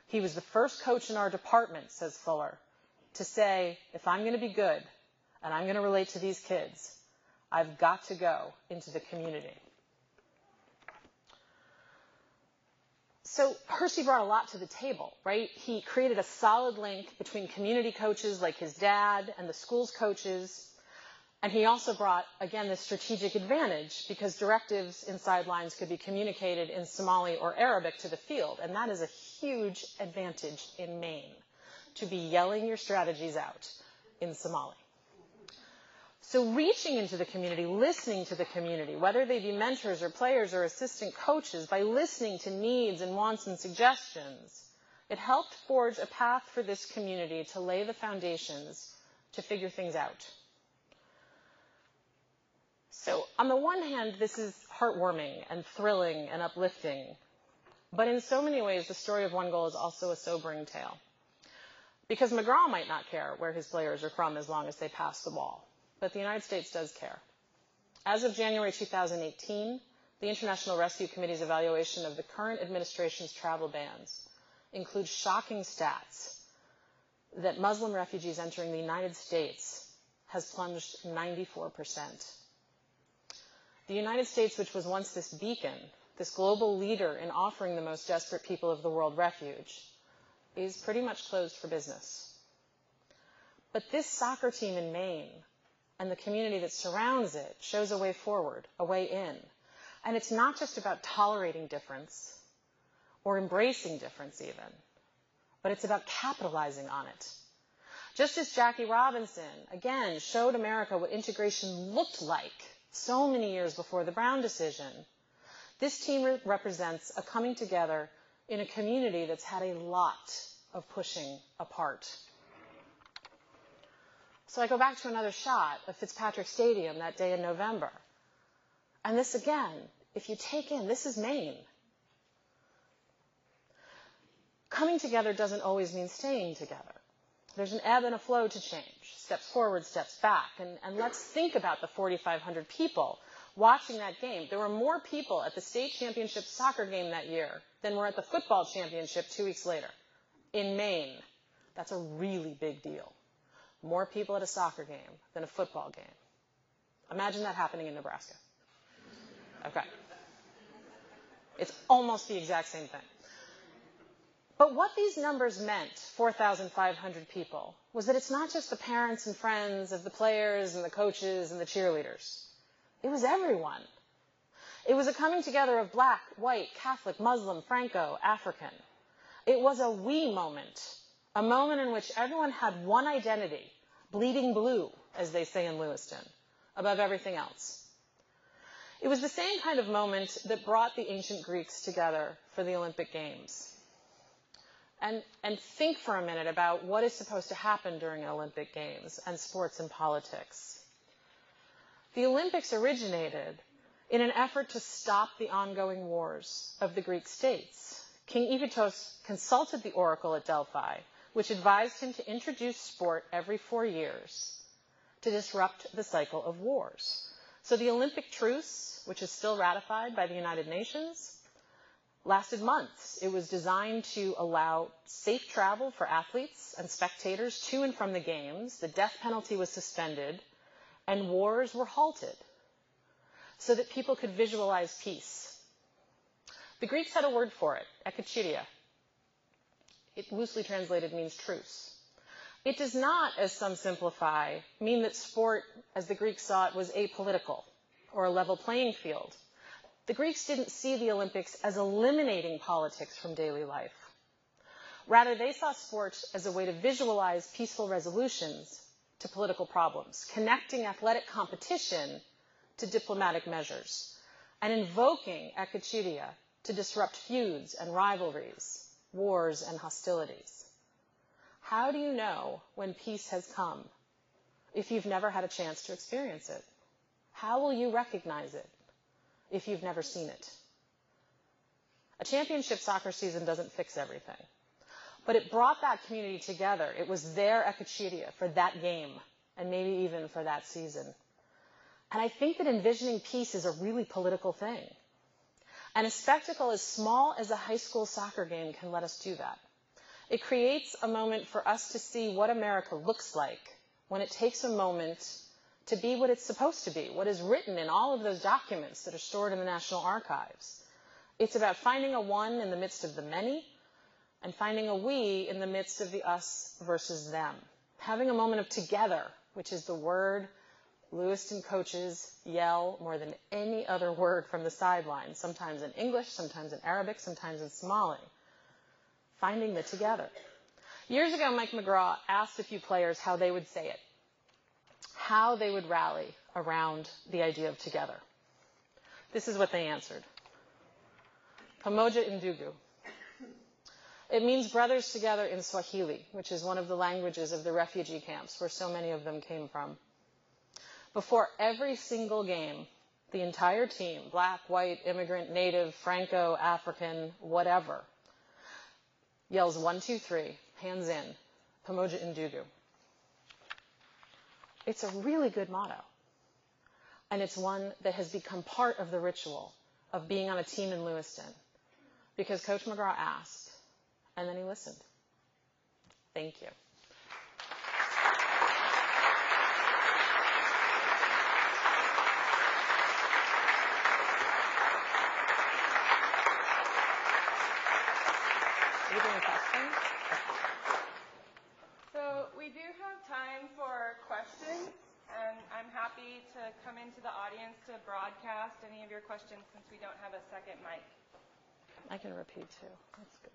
He was the first coach in our department, says Fuller, to say, if I'm going to be good and I'm going to relate to these kids, I've got to go into the community. So Hirsi brought a lot to the table, right? He created a solid link between community coaches like his dad and the school's coaches. And he also brought, again, this strategic advantage because directives inside lines could be communicated in Somali or Arabic to the field. And that is a huge advantage in Maine to be yelling your strategies out in Somali. So reaching into the community, listening to the community, whether they be mentors or players or assistant coaches, by listening to needs and wants and suggestions, it helped forge a path for this community to lay the foundations to figure things out. So on the one hand, this is heartwarming and thrilling and uplifting, but in so many ways, the story of One Goal is also a sobering tale. Because McGraw might not care where his players are from as long as they pass the ball. But the United States does care. As of January 2018, the International Rescue Committee's evaluation of the current administration's travel bans includes shocking stats that Muslim refugees entering the United States has plunged 94%. The United States, which was once this beacon, this global leader in offering the most desperate people of the world refuge, is pretty much closed for business. But this soccer team in Maine and the community that surrounds it shows a way forward, a way in. And it's not just about tolerating difference or embracing difference even, but it's about capitalizing on it. Just as Jackie Robinson, again, showed America what integration looked like so many years before the Brown decision, this team re- represents a coming together in a community that's had a lot of pushing apart. So I go back to another shot of Fitzpatrick Stadium that day in November. And this again, if you take in, this is Maine. Coming together doesn't always mean staying together. There's an ebb and a flow to change, steps forward, steps back. And, and let's think about the 4,500 people watching that game. There were more people at the state championship soccer game that year than were at the football championship two weeks later in Maine. That's a really big deal. More people at a soccer game than a football game. Imagine that happening in Nebraska. Okay. It's almost the exact same thing. But what these numbers meant, 4,500 people, was that it's not just the parents and friends of the players and the coaches and the cheerleaders. It was everyone. It was a coming together of black, white, Catholic, Muslim, Franco, African. It was a we moment, a moment in which everyone had one identity, bleeding blue, as they say in Lewiston, above everything else. It was the same kind of moment that brought the ancient Greeks together for the Olympic Games. And, and think for a minute about what is supposed to happen during Olympic Games and sports and politics. The Olympics originated in an effort to stop the ongoing wars of the Greek states. King Iphitos consulted the oracle at Delphi, which advised him to introduce sport every four years to disrupt the cycle of wars. So the Olympic truce, which is still ratified by the United Nations, lasted months. It was designed to allow safe travel for athletes and spectators to and from the games. The death penalty was suspended and wars were halted so that people could visualize peace. The Greeks had a word for it, ekecheiria. It loosely translated means truce. It does not, as some simplify, mean that sport, as the Greeks saw it, was apolitical or a level playing field. The Greeks didn't see the Olympics as eliminating politics from daily life. Rather, they saw sport as a way to visualize peaceful resolutions to political problems, connecting athletic competition to diplomatic measures, and invoking ekecheiria to disrupt feuds and rivalries, wars and hostilities. How do you know when peace has come if you've never had a chance to experience it? How will you recognize it? if you've never seen it. A championship soccer season doesn't fix everything. But it brought that community together. It was their ekecheiria for that game, and maybe even for that season. And I think that envisioning peace is a really political thing. And a spectacle as small as a high school soccer game can let us do that. It creates a moment for us to see what America looks like when it takes a moment to be what it's supposed to be, what is written in all of those documents that are stored in the National Archives. It's about finding a one in the midst of the many and finding a we in the midst of the us versus them. Having a moment of together, which is the word Lewiston coaches yell more than any other word from the sidelines, sometimes in English, sometimes in Arabic, sometimes in Somali. Finding the together. Years ago, Mike McGraw asked a few players how they would say it how they would rally around the idea of together. This is what they answered. Pamoja Ndugu. It means brothers together in Swahili, which is one of the languages of the refugee camps where so many of them came from. Before every single game, the entire team, black, white, immigrant, native, Franco, African, whatever, yells one, two, three, hands in, Pamoja Ndugu. It's a really good motto. And it's one that has become part of the ritual of being on a team in Lewiston because Coach McGraw asked and then he listened. Thank you. Are you doing questions? So we do have time for questions, and I'm happy to come into the audience to broadcast any of your questions since we don't have a second mic. I can repeat too. That's good.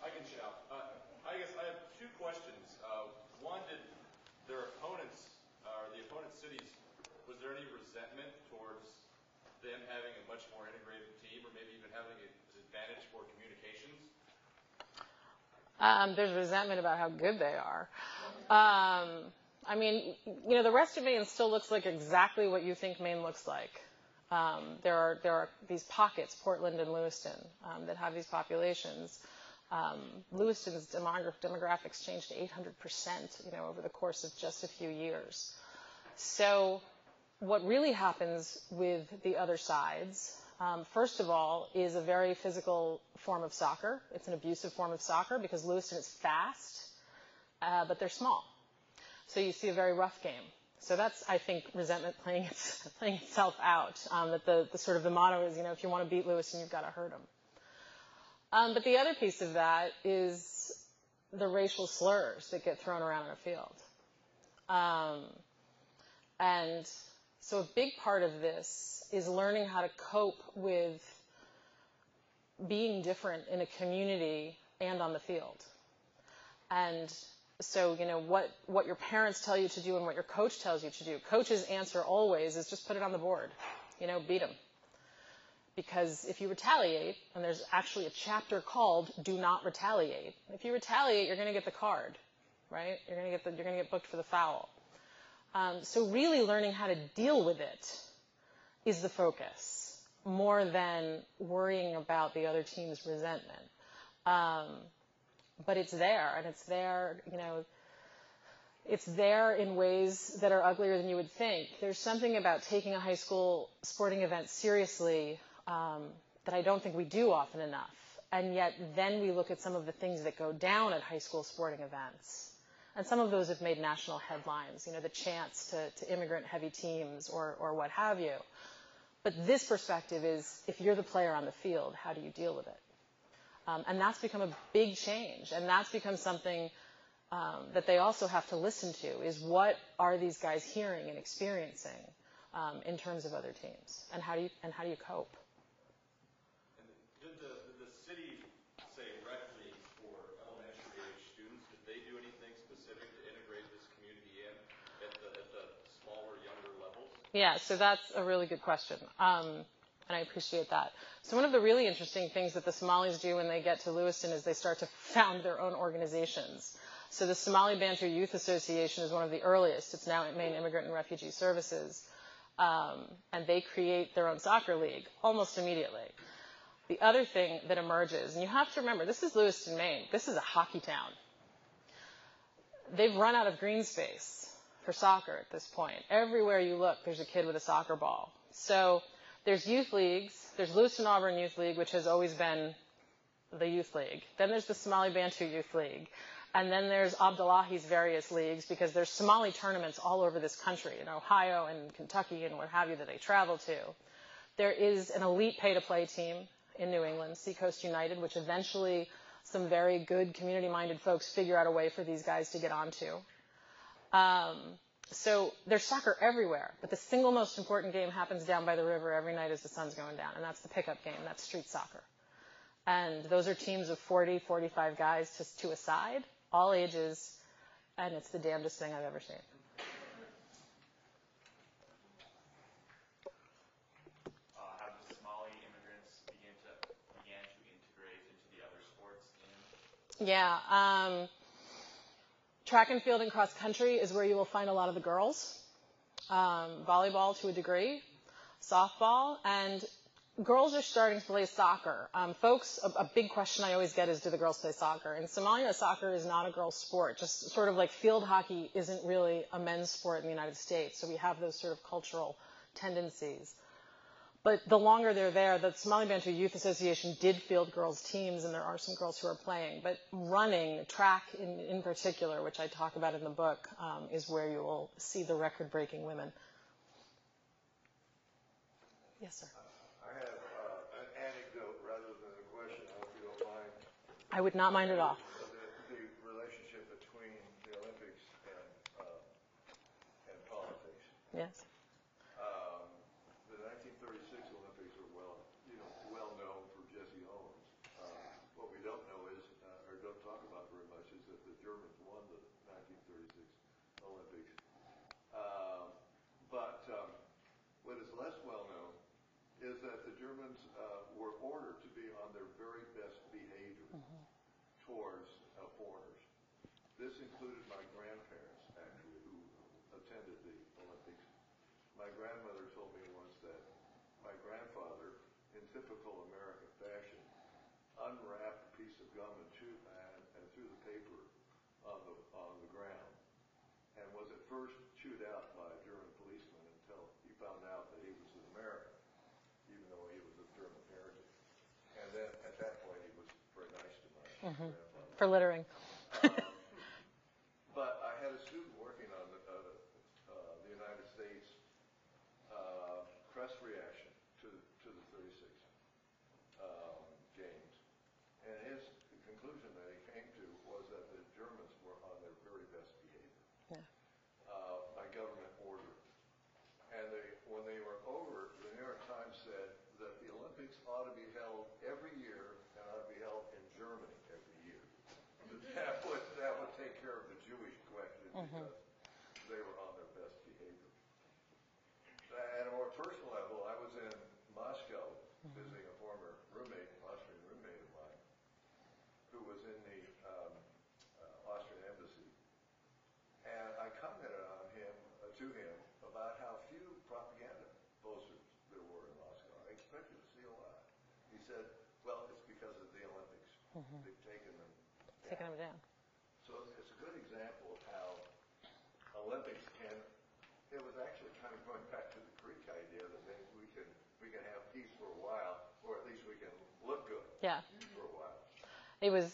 I can shout. Uh, I guess I have two questions. Uh, one, did their opponents, uh, or the opponent cities, was there any resentment towards them having a much more integrated team, or maybe even having an advantage for communications? Um, there's resentment about how good they are. Um, I mean, you know, the rest of Maine still looks like exactly what you think Maine looks like. Um, there are there are these pockets, Portland and Lewiston, um, that have these populations. Um, Lewiston's demogra- demographics changed 800 percent, you know, over the course of just a few years. So, what really happens with the other sides um, first of all, is a very physical form of soccer. It's an abusive form of soccer because Lewiston is fast, uh, but they're small. So you see a very rough game. So that's, I think, resentment playing, its, playing itself out. Um, that the, the sort of the motto is, you know, if you want to beat Lewiston, you've got to hurt them. Um, but the other piece of that is the racial slurs that get thrown around in a field. Um, and so a big part of this is learning how to cope with being different in a community and on the field. And so, you know, what, what your parents tell you to do and what your coach tells you to do. Coach's answer always is just put it on the board. You know, beat them. Because if you retaliate, and there's actually a chapter called "Do Not Retaliate." If you retaliate, you're going to get the card, right? You're going to get the, you're going to get booked for the foul. Um, so really learning how to deal with it is the focus more than worrying about the other team's resentment. Um, but it's there, and it's there, you know, it's there in ways that are uglier than you would think. There's something about taking a high school sporting event seriously um, that I don't think we do often enough. And yet, then we look at some of the things that go down at high school sporting events. And some of those have made national headlines, you know, the chance to, to immigrant heavy teams or, or what have you. But this perspective is if you're the player on the field, how do you deal with it? Um, and that's become a big change. And that's become something um, that they also have to listen to is what are these guys hearing and experiencing um, in terms of other teams? And how do you, and how do you cope? And did the, did the city, say, rec leagues for elementary age students, did they do anything specific to integrate this community in at the, at the smaller, younger levels? Yeah, so that's a really good question. Um, and I appreciate that. So one of the really interesting things that the Somalis do when they get to Lewiston is they start to found their own organizations. So the Somali Bantu Youth Association is one of the earliest. It's now at Maine Immigrant and Refugee Services. Um, and they create their own soccer league almost immediately. The other thing that emerges, and you have to remember, this is Lewiston, Maine. This is a hockey town. They've run out of green space for soccer at this point. Everywhere you look, there's a kid with a soccer ball. So there's youth leagues. There's Lewiston Auburn Youth League, which has always been the youth league. Then there's the Somali Bantu Youth League. And then there's Abdullahi's various leagues because there's Somali tournaments all over this country, in Ohio and Kentucky and what have you that they travel to. There is an elite pay-to-play team in New England, Seacoast United, which eventually some very good community-minded folks figure out a way for these guys to get onto. Um, so there's soccer everywhere, but the single most important game happens down by the river every night as the sun's going down, and that's the pickup game. That's street soccer. And those are teams of 40, 45 guys to, to a side, all ages, and it's the damnedest thing I've ever seen. uh, how did the Somali immigrants begin to began to integrate into the other sports in Yeah. Um, track and field and cross country is where you will find a lot of the girls. Um, volleyball to a degree, softball, and girls are starting to play soccer. Um, folks, a, a, big question I always get is, do the girls play soccer? In Somalia, soccer is not a girls' sport. Just sort of like field hockey isn't really a men's sport in the United States. So we have those sort of cultural tendencies. But the longer they're there, the Somali Bantu Youth Association did field girls' teams, and there are some girls who are playing. But running, track in, in particular, which I talk about in the book, um, is where you will see the record breaking women. Yes, sir. I have uh, an anecdote rather than a question. I hope you don't mind. I would not mind at all. The, the relationship between the Olympics and uh, and politics. Yes. Um, the 1936 Olympics are well, you know, well known for Jesse Owens. Uh, what we don't know is, uh, or don't talk about very much, is that the Germans won the 1936 Olympics. Um, but um, what is less well known is that the Germans uh, were ordered to be on their very best behavior towards uh, foreigners. This included my grandparents, actually, who attended the Olympics. My grandmother told me once that my grandfather, in typical American fashion, unwrapped a piece of gum and, chew, and, and threw the paper on the on the ground, and was at first chewed out by a German policeman until he found out that he was an American, even though he was of German heritage. And then at that point, he was very nice to my grandfather. For littering. But I had a student working on the, uh, uh, the United States uh, press reaction to the, to the 36 um, games, and his conclusion that he came to was that the Germans were on their very best behavior Yeah. uh, by government order. And they, when they were over, the New York Times said that the Olympics ought to be held every year and ought to be held in Germany every year. That would, that would take care of the Jewish question because they were on their best behavior. At a more personal level, I was in Moscow visiting a former roommate, Austrian roommate of mine, who was in the um, uh, Austrian embassy. And I commented on him, uh, to him, about how few propaganda posters there were in Moscow. I expected to see a lot. He said, well, it's because of the Olympics. They've taken them Taking them down. so it's a good example of how Olympics can, it was actually kind of going back to the Greek idea that maybe we can, we can have peace for a while, or at least we can look good Yeah. for a while. It was,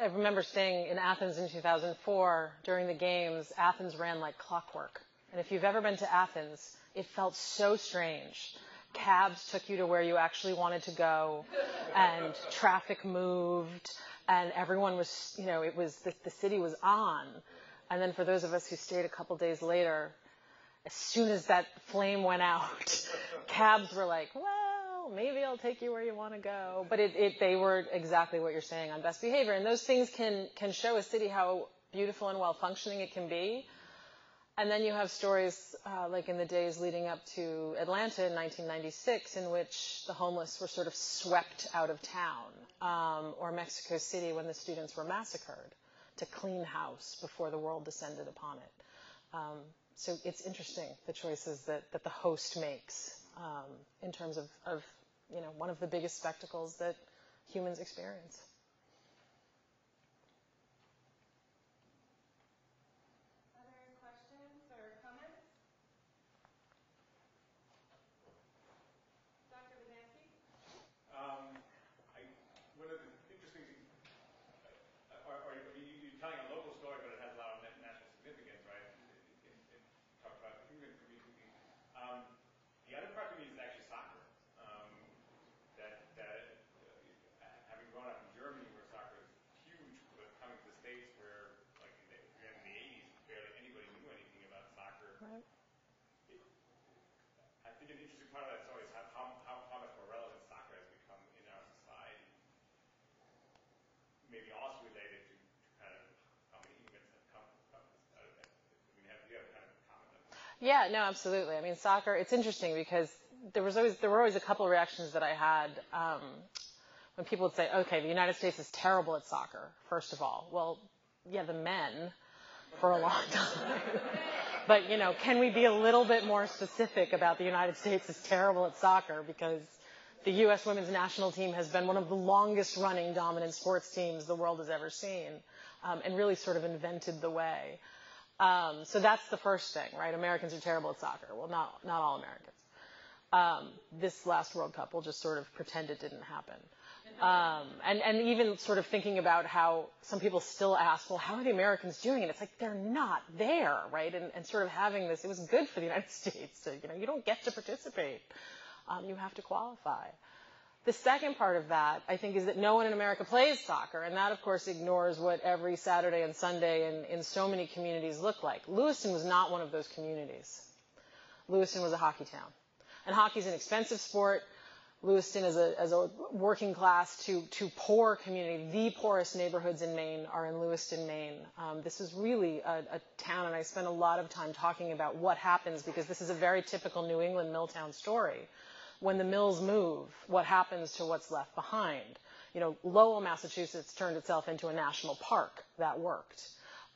I remember staying in Athens in 2004 during the games. Athens ran like clockwork. And if you've ever been to Athens, it felt so strange. Cabs took you to where you actually wanted to go, and traffic moved, and everyone was, you know, it was, the, the city was on. And then for those of us who stayed a couple days later, as soon as that flame went out, cabs were like, well, maybe I'll take you where you want to go. But it, it, they were exactly what you're saying on best behavior. And those things can, can show a city how beautiful and well functioning it can be. And then you have stories uh, like in the days leading up to Atlanta in 1996, in which the homeless were sort of swept out of town, um, or Mexico City when the students were massacred to clean house before the world descended upon it. Um, so it's interesting the choices that, that the host makes um, in terms of, of you know one of the biggest spectacles that humans experience. Other questions or comments? Dr. Bazansky? Um, I, one of the interesting things, uh, are, are you, you're telling a local story, but it has a lot of na- national significance, right? It, it, it talks about the human community. Um, the other part to me is actually soccer. Um, that, that, uh, having grown up in Germany where soccer is huge, but coming to the States where, like, in the, in the 80s, barely anybody knew anything about soccer. Right. I think an interesting part of that story is how, how, how, how much more relevant soccer has become in our society. Maybe also related to, to kind of how many immigrants have come, come out of that. I mean, have you have kind of a comment on that? Yeah, no, absolutely. I mean, soccer. It's interesting because there was always there were always a couple of reactions that I had um, when people would say, "Okay, the United States is terrible at soccer." First of all, well, yeah, the men, for a long time. but, you know, can we be a little bit more specific about the United States is terrible at soccer because the U.S. women's national team has been one of the longest running dominant sports teams the world has ever seen um, and really sort of invented the way. Um, so that's the first thing, right? Americans are terrible at soccer. Well, not, not all Americans. Um, this last World Cup, we'll just sort of pretend it didn't happen. Um, and, and even sort of thinking about how some people still ask, well, how are the Americans doing? And it's like, they're not there, right? And, and sort of having this, it was good for the United States to, you know, you don't get to participate. Um, you have to qualify. The second part of that, I think, is that no one in America plays soccer, and that, of course, ignores what every Saturday and Sunday in, in so many communities look like. Lewiston was not one of those communities. Lewiston was a hockey town. And hockey's an expensive sport. Lewiston is a, as a working class to, to poor community, the poorest neighborhoods in Maine are in Lewiston, Maine. Um, this is really a, a town, and I spend a lot of time talking about what happens because this is a very typical New England mill town story when the mills move, what happens to what's left behind? You know, Lowell, Massachusetts turned itself into a national park. That worked.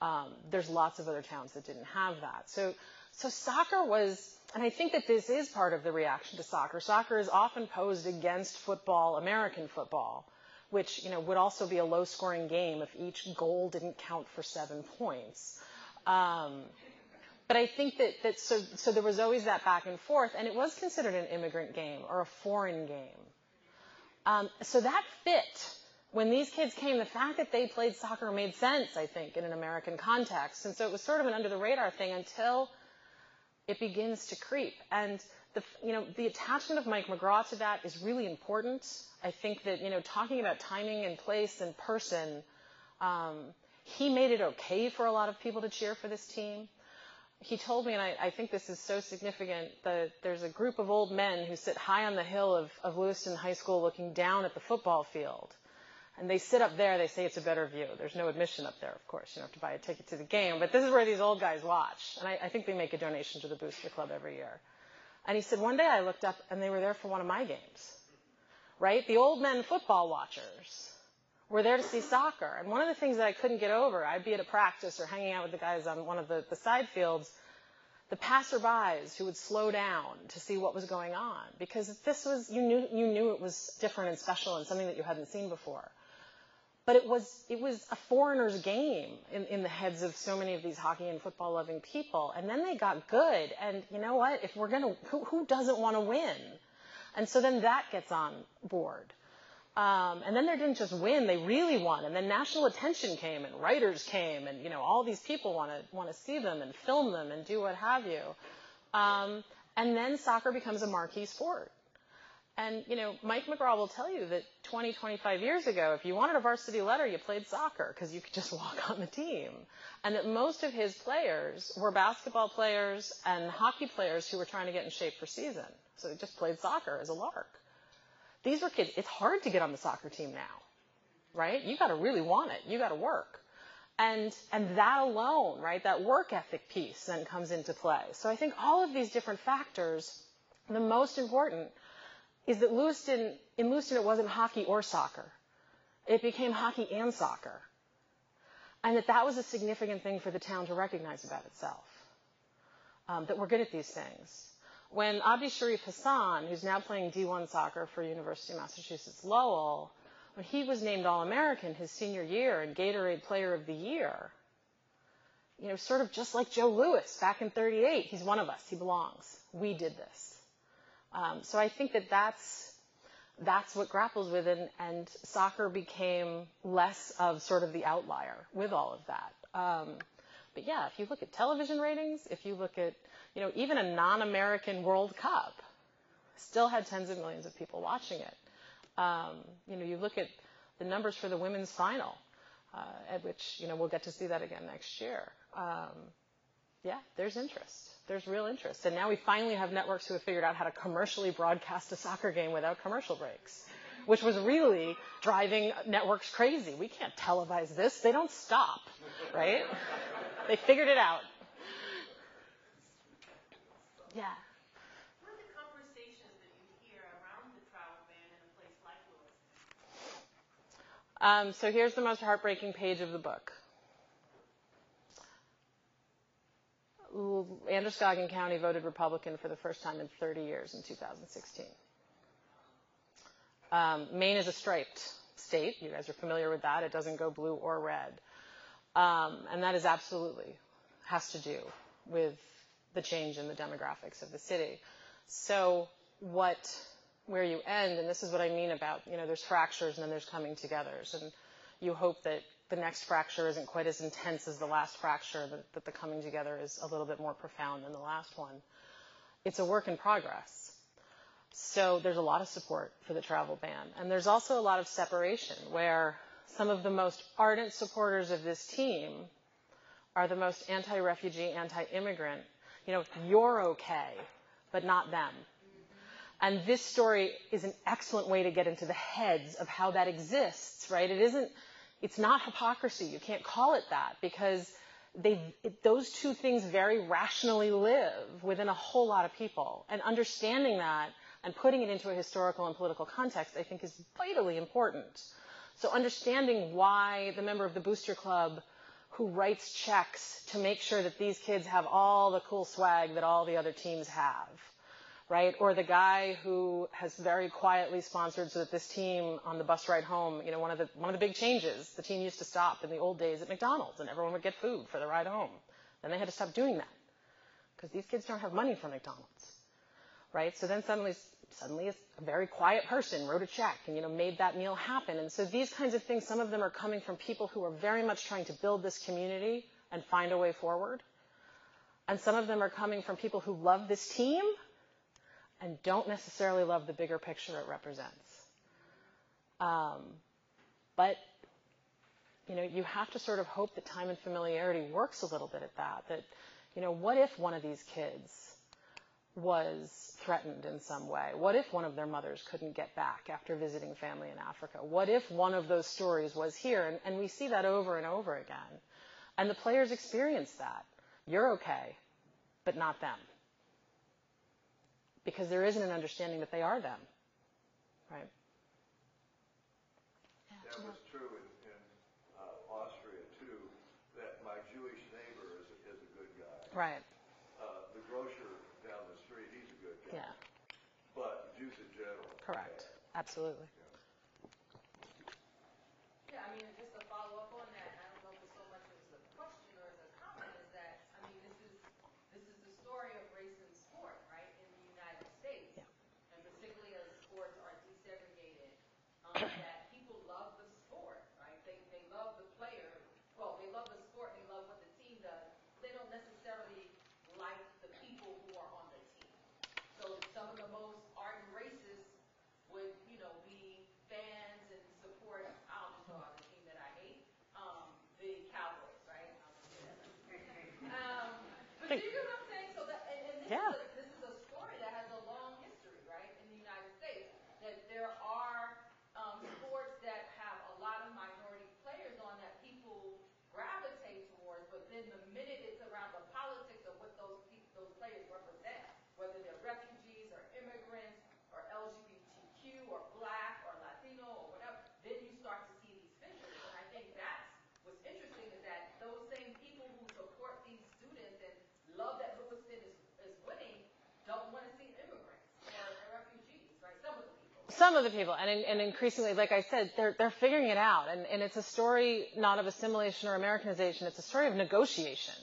Um, there's lots of other towns that didn't have that. So, so soccer was, and I think that this is part of the reaction to soccer. Soccer is often posed against football, American football, which, you know, would also be a low scoring game if each goal didn't count for seven points. Um, but I think that, that so, so there was always that back and forth, and it was considered an immigrant game or a foreign game. Um, so that fit. When these kids came, the fact that they played soccer made sense, I think, in an American context. And so it was sort of an under the radar thing until it begins to creep. And the, you know, the attachment of Mike McGraw to that is really important. I think that, you know, talking about timing and place and person, um, he made it okay for a lot of people to cheer for this team he told me, and I, I, think this is so significant, that there's a group of old men who sit high on the hill of, of Lewiston High School looking down at the football field. And they sit up there, they say it's a better view. There's no admission up there, of course. You don't have to buy a ticket to the game. But this is where these old guys watch. And I, I think they make a donation to the Booster Club every year. And he said, one day I looked up and they were there for one of my games. Right? The old men football watchers were there to see soccer. And one of the things that I couldn't get over, I'd be at a practice or hanging out with the guys on one of the, the side fields, the passerbys who would slow down to see what was going on because this was you knew you knew it was different and special and something that you hadn't seen before. But it was it was a foreigner's game in, in the heads of so many of these hockey and football loving people. And then they got good. And you know what? If we're gonna who, who doesn't want to win? And so then that gets on board. Um, and then they didn't just win; they really won. And then national attention came, and writers came, and you know all these people want to want to see them and film them and do what have you. Um, and then soccer becomes a marquee sport. And you know, Mike McGraw will tell you that 20, 25 years ago, if you wanted a varsity letter, you played soccer because you could just walk on the team. And that most of his players were basketball players and hockey players who were trying to get in shape for season. So they just played soccer as a lark. These were kids, it's hard to get on the soccer team now, right? You got to really want it. You got to work. And, and that alone, right, that work ethic piece then comes into play. So I think all of these different factors, the most important is that Lewiston, in Lewiston, it wasn't hockey or soccer. It became hockey and soccer. And that that was a significant thing for the town to recognize about itself. Um, that we're good at these things when Abdi Sharif Hassan, who's now playing D1 soccer for University of Massachusetts Lowell, when he was named All-American his senior year and Gatorade Player of the Year, you know, sort of just like Joe Louis back in 38, he's one of us. He belongs. We did this. Um, so I think that that's, that's what grapples with, and, and, soccer became less of sort of the outlier with all of that. Um, but yeah, if you look at television ratings, if you look at you know, even a non-American World Cup still had tens of millions of people watching it. Um, you know, you look at the numbers for the women's final, uh, at which, you know, we'll get to see that again next year. Um, yeah, there's interest. There's real interest. And now we finally have networks who have figured out how to commercially broadcast a soccer game without commercial breaks, which was really driving networks crazy. We can't televise this. They don't stop, right? they figured it out. Yeah. What are the conversations that you hear around the travel ban in a place like Lewiston? Um, so here's the most heartbreaking page of the book. Androscoggin County voted Republican for the first time in 30 years in 2016. Um, Maine is a striped state. You guys are familiar with that. It doesn't go blue or red. Um, and that is absolutely has to do with the change in the demographics of the city. So what, where you end, and this is what I mean about, you know, there's fractures and then there's coming togethers. And you hope that the next fracture isn't quite as intense as the last fracture, that, that the coming together is a little bit more profound than the last one. It's a work in progress. So there's a lot of support for the travel ban. And there's also a lot of separation where some of the most ardent supporters of this team are the most anti-refugee, anti-immigrant. You know, you're okay, but not them. And this story is an excellent way to get into the heads of how that exists, right? It isn't, it's not hypocrisy. You can't call it that because they, it, those two things very rationally live within a whole lot of people. And understanding that and putting it into a historical and political context, I think, is vitally important. So understanding why the member of the booster club who writes checks to make sure that these kids have all the cool swag that all the other teams have, right? Or the guy who has very quietly sponsored so that this team on the bus ride home, you know, one of the one of the big changes, the team used to stop in the old days at McDonald's and everyone would get food for the ride home. Then they had to stop doing that because these kids don't have money for McDonald's, right? So then suddenly suddenly a very quiet person wrote a check and you know made that meal happen. And so these kinds of things some of them are coming from people who are very much trying to build this community and find a way forward. And some of them are coming from people who love this team and don't necessarily love the bigger picture it represents. Um, but you know you have to sort of hope that time and familiarity works a little bit at that that you know what if one of these kids was threatened in some way? What if one of their mothers couldn't get back after visiting family in Africa? What if one of those stories was here? And, and we see that over and over again. And the players experience that. You're okay, but not them. Because there isn't an understanding that they are them. Right? That was true in, in uh, Austria too, that my Jewish neighbor is, a- is a good guy. Right. Uh, the grocer down the street, he's a good guy. Yeah. But Jews in general. Correct. bad. Absolutely. Yeah, I mean, just to follow up on that, I don't know if it's so much as a question or as a comment, is that, I mean, this is, this is the story of race in sport, right, in the United States. Yeah. And particularly as sports are desegregated, um, that people love the sport, right? They, they love the player, well, they love the sport, they love what the team does. They don't necessarily like the people who are on the team. So some of the most ardent racists would, you know, be fans and support, I'll just throw out the team that I hate, um, the Cowboys, right? I'll just say that. Um, but you know what I'm saying? So that, and, and this Yeah. is a, this is a story that has a long history, right, in the United States, that there are, um, sports that have a lot of minority players on that people gravitate towards, but then the minute it's around the politics of what those people, those players represent, whether they're refugees or immigrants or LGBTQ or black or Latino or whatever, then you start to see these fissures. And I think that's what's interesting is that those same people who support these students and love that Lewiston is, is winning don't want to see immigrants or, or refugees, right? Some of the people. Some of the people, and, and increasingly, like I said, they're, they're figuring it out. And, and it's a story not of assimilation or Americanization, it's a story of negotiation.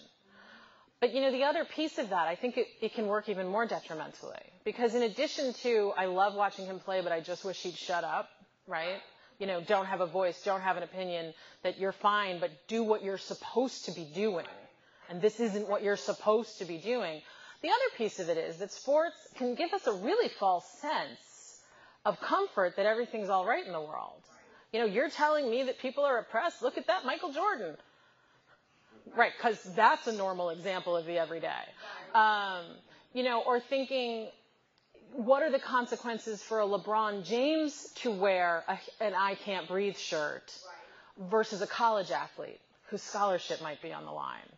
But you know, the other piece of that, I think it, it can work even more detrimentally. Because in addition to, I love watching him play, but I just wish he'd shut up, right? You know, don't have a voice, don't have an opinion, that you're fine, but do what you're supposed to be doing. And this isn't what you're supposed to be doing. The other piece of it is that sports can give us a really false sense of comfort that everything's all right in the world. You know, you're telling me that people are oppressed. Look at that Michael Jordan. Right, because that's a normal example of the everyday. Um, you know, or thinking, what are the consequences for a LeBron James to wear a, an I can't breathe shirt versus a college athlete whose scholarship might be on the line?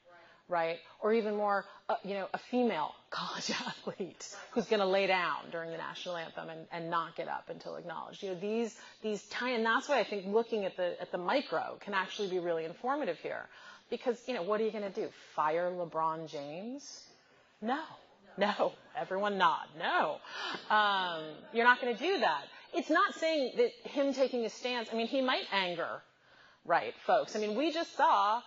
Right? Or even more, uh, you know, a female college athlete who's going to lay down during the national anthem and, and not get up until acknowledged. You know, these these tiny, and that's why I think looking at the at the micro can actually be really informative here, because you know, what are you going to do? Fire LeBron James No, no. Everyone nod. No. Um, you're not going to do that. It's not saying that him taking a stance, I mean, he might anger, right, folks? I mean, we just saw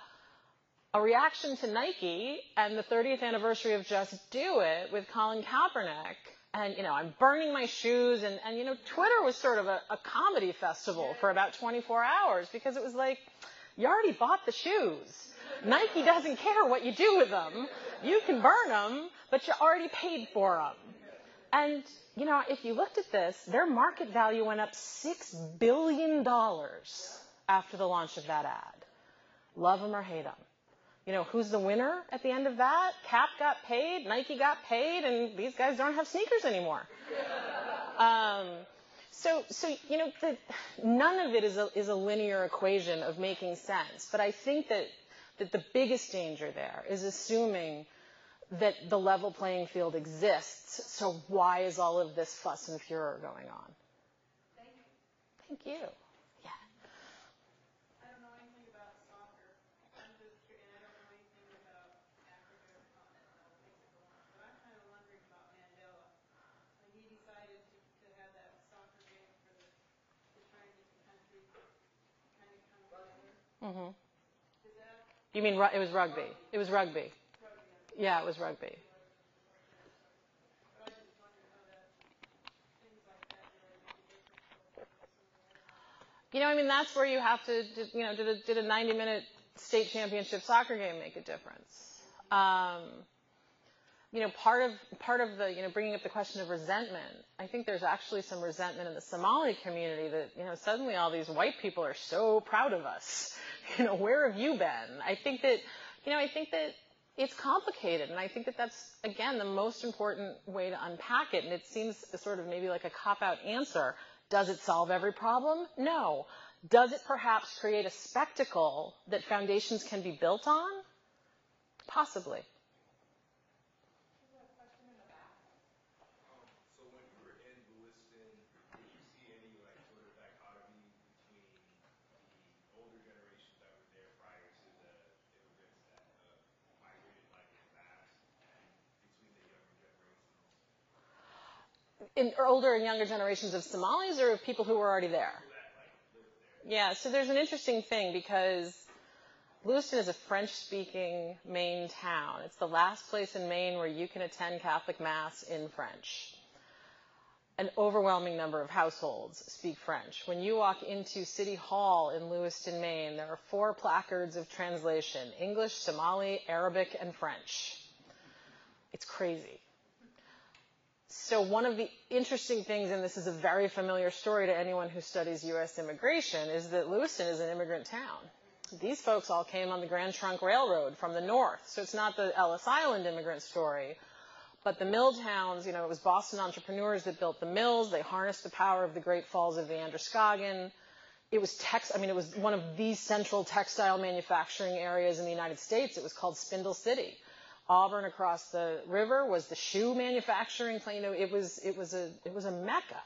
a reaction to Nike and the 30th anniversary of Just Do It with Colin Kaepernick. And, you know, I'm burning my shoes. And, and you know, Twitter was sort of a, a comedy festival for about 24 hours because it was like, you already bought the shoes. Nike doesn't care what you do with them. You can burn them, but you already paid for them. And, you know, if you looked at this, their market value went up $6 billion after the launch of that ad. Love them or hate them. You know, who's the winner at the end of that? Kap got paid, Nike got paid, and these guys don't have sneakers anymore. Um, so, so you know, the, none of it is a, is a linear equation of making sense. But I think that, that the biggest danger there is assuming that the level playing field exists. So why is all of this fuss and furor going on? Thank you. Thank you. Yeah. I don't know anything about soccer. I'm just, and I don't know anything about Africa or continental Mexico. But I'm kind of wondering about Mandela. When he decided to, to have that soccer game for the, to try and get the country kind of come together. Hmm You mean ru- it was rugby? It was rugby. Yeah, it was rugby. You know, I mean, that's where you have to, you know, did a, did a 90 minute state championship soccer game make a difference? Um, you know, part of, part of the, you know, bringing up the question of resentment, I think there's actually some resentment in the Somali community that, you know, suddenly all these white people are so proud of us. You know, where have you been? I think that, you know, I think that it's complicated, and I think that that's, again, the most important way to unpack it, and it seems sort of maybe like a cop-out answer. Does it solve every problem? No. Does it perhaps create a spectacle that foundations can be built on? Possibly. So when you were in Lewiston, did you see any like sort of dichotomy between the older generations that were there prior to the immigrants that uh, migrated like in mass, and between the younger generations? In older and younger generations of Somalis or of people who were already there? Yeah, so there's an interesting thing because Lewiston is a French speaking Maine town. It's the last place in Maine where you can attend Catholic Mass in French. An overwhelming number of households speak French. When you walk into City Hall in Lewiston, Maine, there are four placards of translation English, Somali, Arabic, and French. It's crazy. So one of the interesting things, and this is a very familiar story to anyone who studies U.S. immigration, is that Lewiston is an immigrant town. These folks all came on the Grand Trunk Railroad from the north, so it's not the Ellis Island immigrant story. But the mill towns, you know, it was Boston entrepreneurs that built the mills. They harnessed the power of the Great Falls of the Androscoggin. It was tex, I mean, it was one of the central textile manufacturing areas in the United States. It was called Spindle City. Auburn across the river was the shoe manufacturing plant. You know, it was it was a it was a mecca.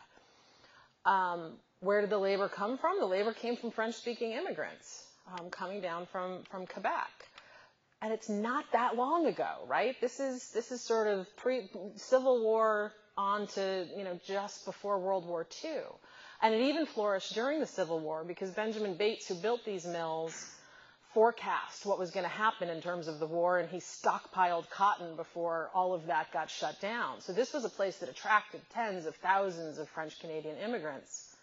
Um, where did the labor come from? The labor came from French-speaking immigrants um, coming down from from Quebec, and it's not that long ago, right? This is this is sort of pre Civil War on to you know just before World War II, and it even flourished during the Civil War because Benjamin Bates, who built these mills forecast what was going to happen in terms of the war, and he stockpiled cotton before all of that got shut down. So this was a place that attracted tens of thousands of French Canadian immigrants.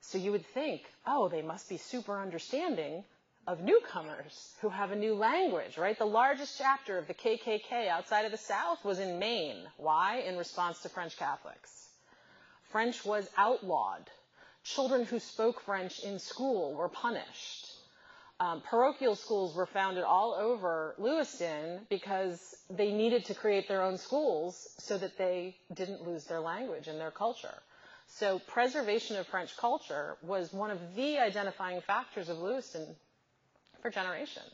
So you would think, oh, they must be super understanding of newcomers who have a new language, right? The largest chapter of the KKK outside of the South was in Maine. Why? In response to French Catholics. French was outlawed. Children who spoke French in school were punished um, parochial schools were founded all over Lewiston because they needed to create their own schools so that they didn't lose their language and their culture. So preservation of French culture was one of the identifying factors of Lewiston for generations.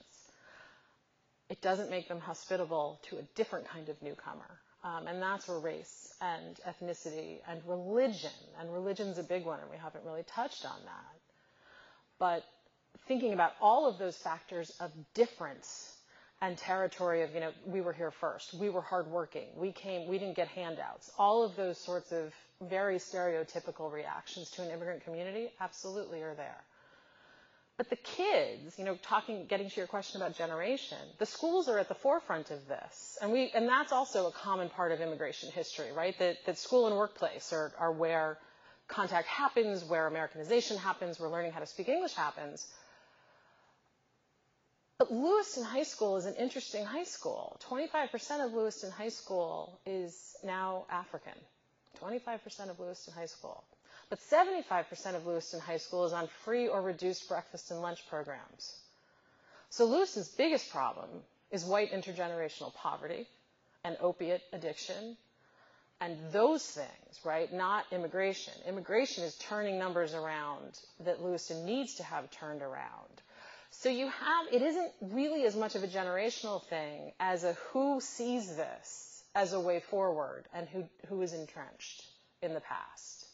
It doesn't make them hospitable to a different kind of newcomer. Um, and that's where race and ethnicity and religion, and religion's a big one, and we haven't really touched on that. But thinking about all of those factors of difference and territory of, you know, we were here first, we were hardworking, we came, we didn't get handouts. All of those sorts of very stereotypical reactions to an immigrant community absolutely are there. But the kids, you know, talking, getting to your question about generation, the schools are at the forefront of this. And we, and that's also a common part of immigration history, right? That, that school and workplace are, are where contact happens, where Americanization happens, where learning how to speak English happens. But Lewiston High School is an interesting high school. 25% of Lewiston High School is now African. 25% of Lewiston High School. But 75% of Lewiston High School is on free or reduced breakfast and lunch programs. So Lewiston's biggest problem is white intergenerational poverty and opiate addiction and those things, right? Not immigration. Immigration is turning numbers around that Lewiston needs to have turned around. So you have, it isn't really as much of a generational thing as a who sees this as a way forward and who, who is entrenched in the past.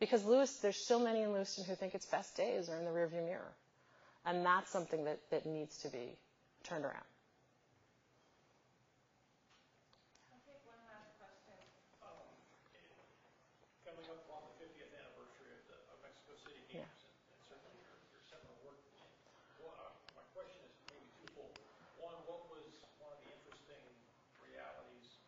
Because Lewis, there's so many in Lewiston who think its best days are in the rearview mirror. And that's something that, that needs to be turned around. I'll take one last question. coming up on the 50th anniversary of the of Mexico City Yeah. Games, and and certainly your your seminal work. Well, uh, My question is maybe twofold. One, what was one of the interesting realities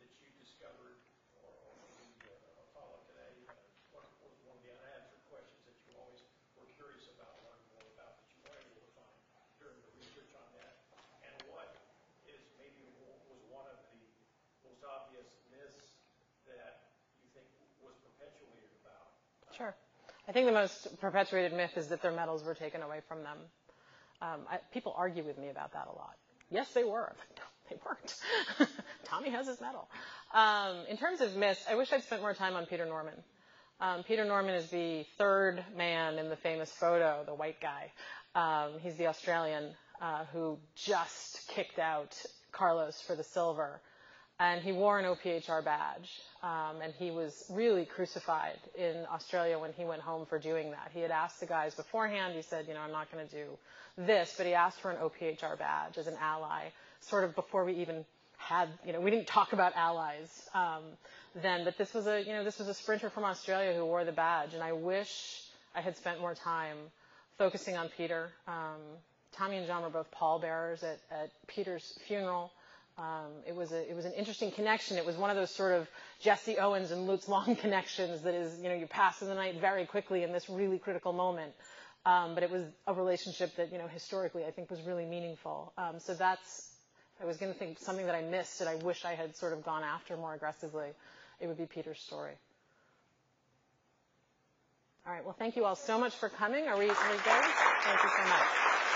that you discovered, or or maybe uh, a follow-up today? Uh, What was one of the unanswered questions that you always were curious about, learning more about, that you weren't able to find during the research on that? And what is maybe w- was one of the most obvious myths that you think was perpetuated about Sure. I think the most perpetuated myth is that their medals were taken away from them. Um, I, people argue with me about that a lot. Yes, they were. No, they weren't. Tommie has his medal. Um, in terms of myths, I wish I'd spent more time on Peter Norman. Um, Peter Norman is the third man in the famous photo, the white guy. Um, he's the Australian uh, who just kicked out Carlos for the silver and he wore an OPHR badge, um, and he was really crucified in Australia when he went home for doing that. He had asked the guys beforehand. He said, you know, I'm not going to do this, but he asked for an OPHR badge as an ally, sort of before we even had, you know, we didn't talk about allies um, then. But this was a, you know, this was a sprinter from Australia who wore the badge, and I wish I had spent more time focusing on Peter. Um, Tommie and John were both pallbearers at, at Peter's funeral. Um, it was a, it was an interesting connection. It was one of those sort of Jesse Owens and Lutz Long connections that is, you know, you pass in the night very quickly in this really critical moment. Um, but it was a relationship that, you know, historically I think was really meaningful. Um, so that's, I was going to think something that I missed that I wish I had sort of gone after more aggressively, it would be Peter's story. All right. Well, thank you all so much for coming. Are we, are we good? Thank you so much.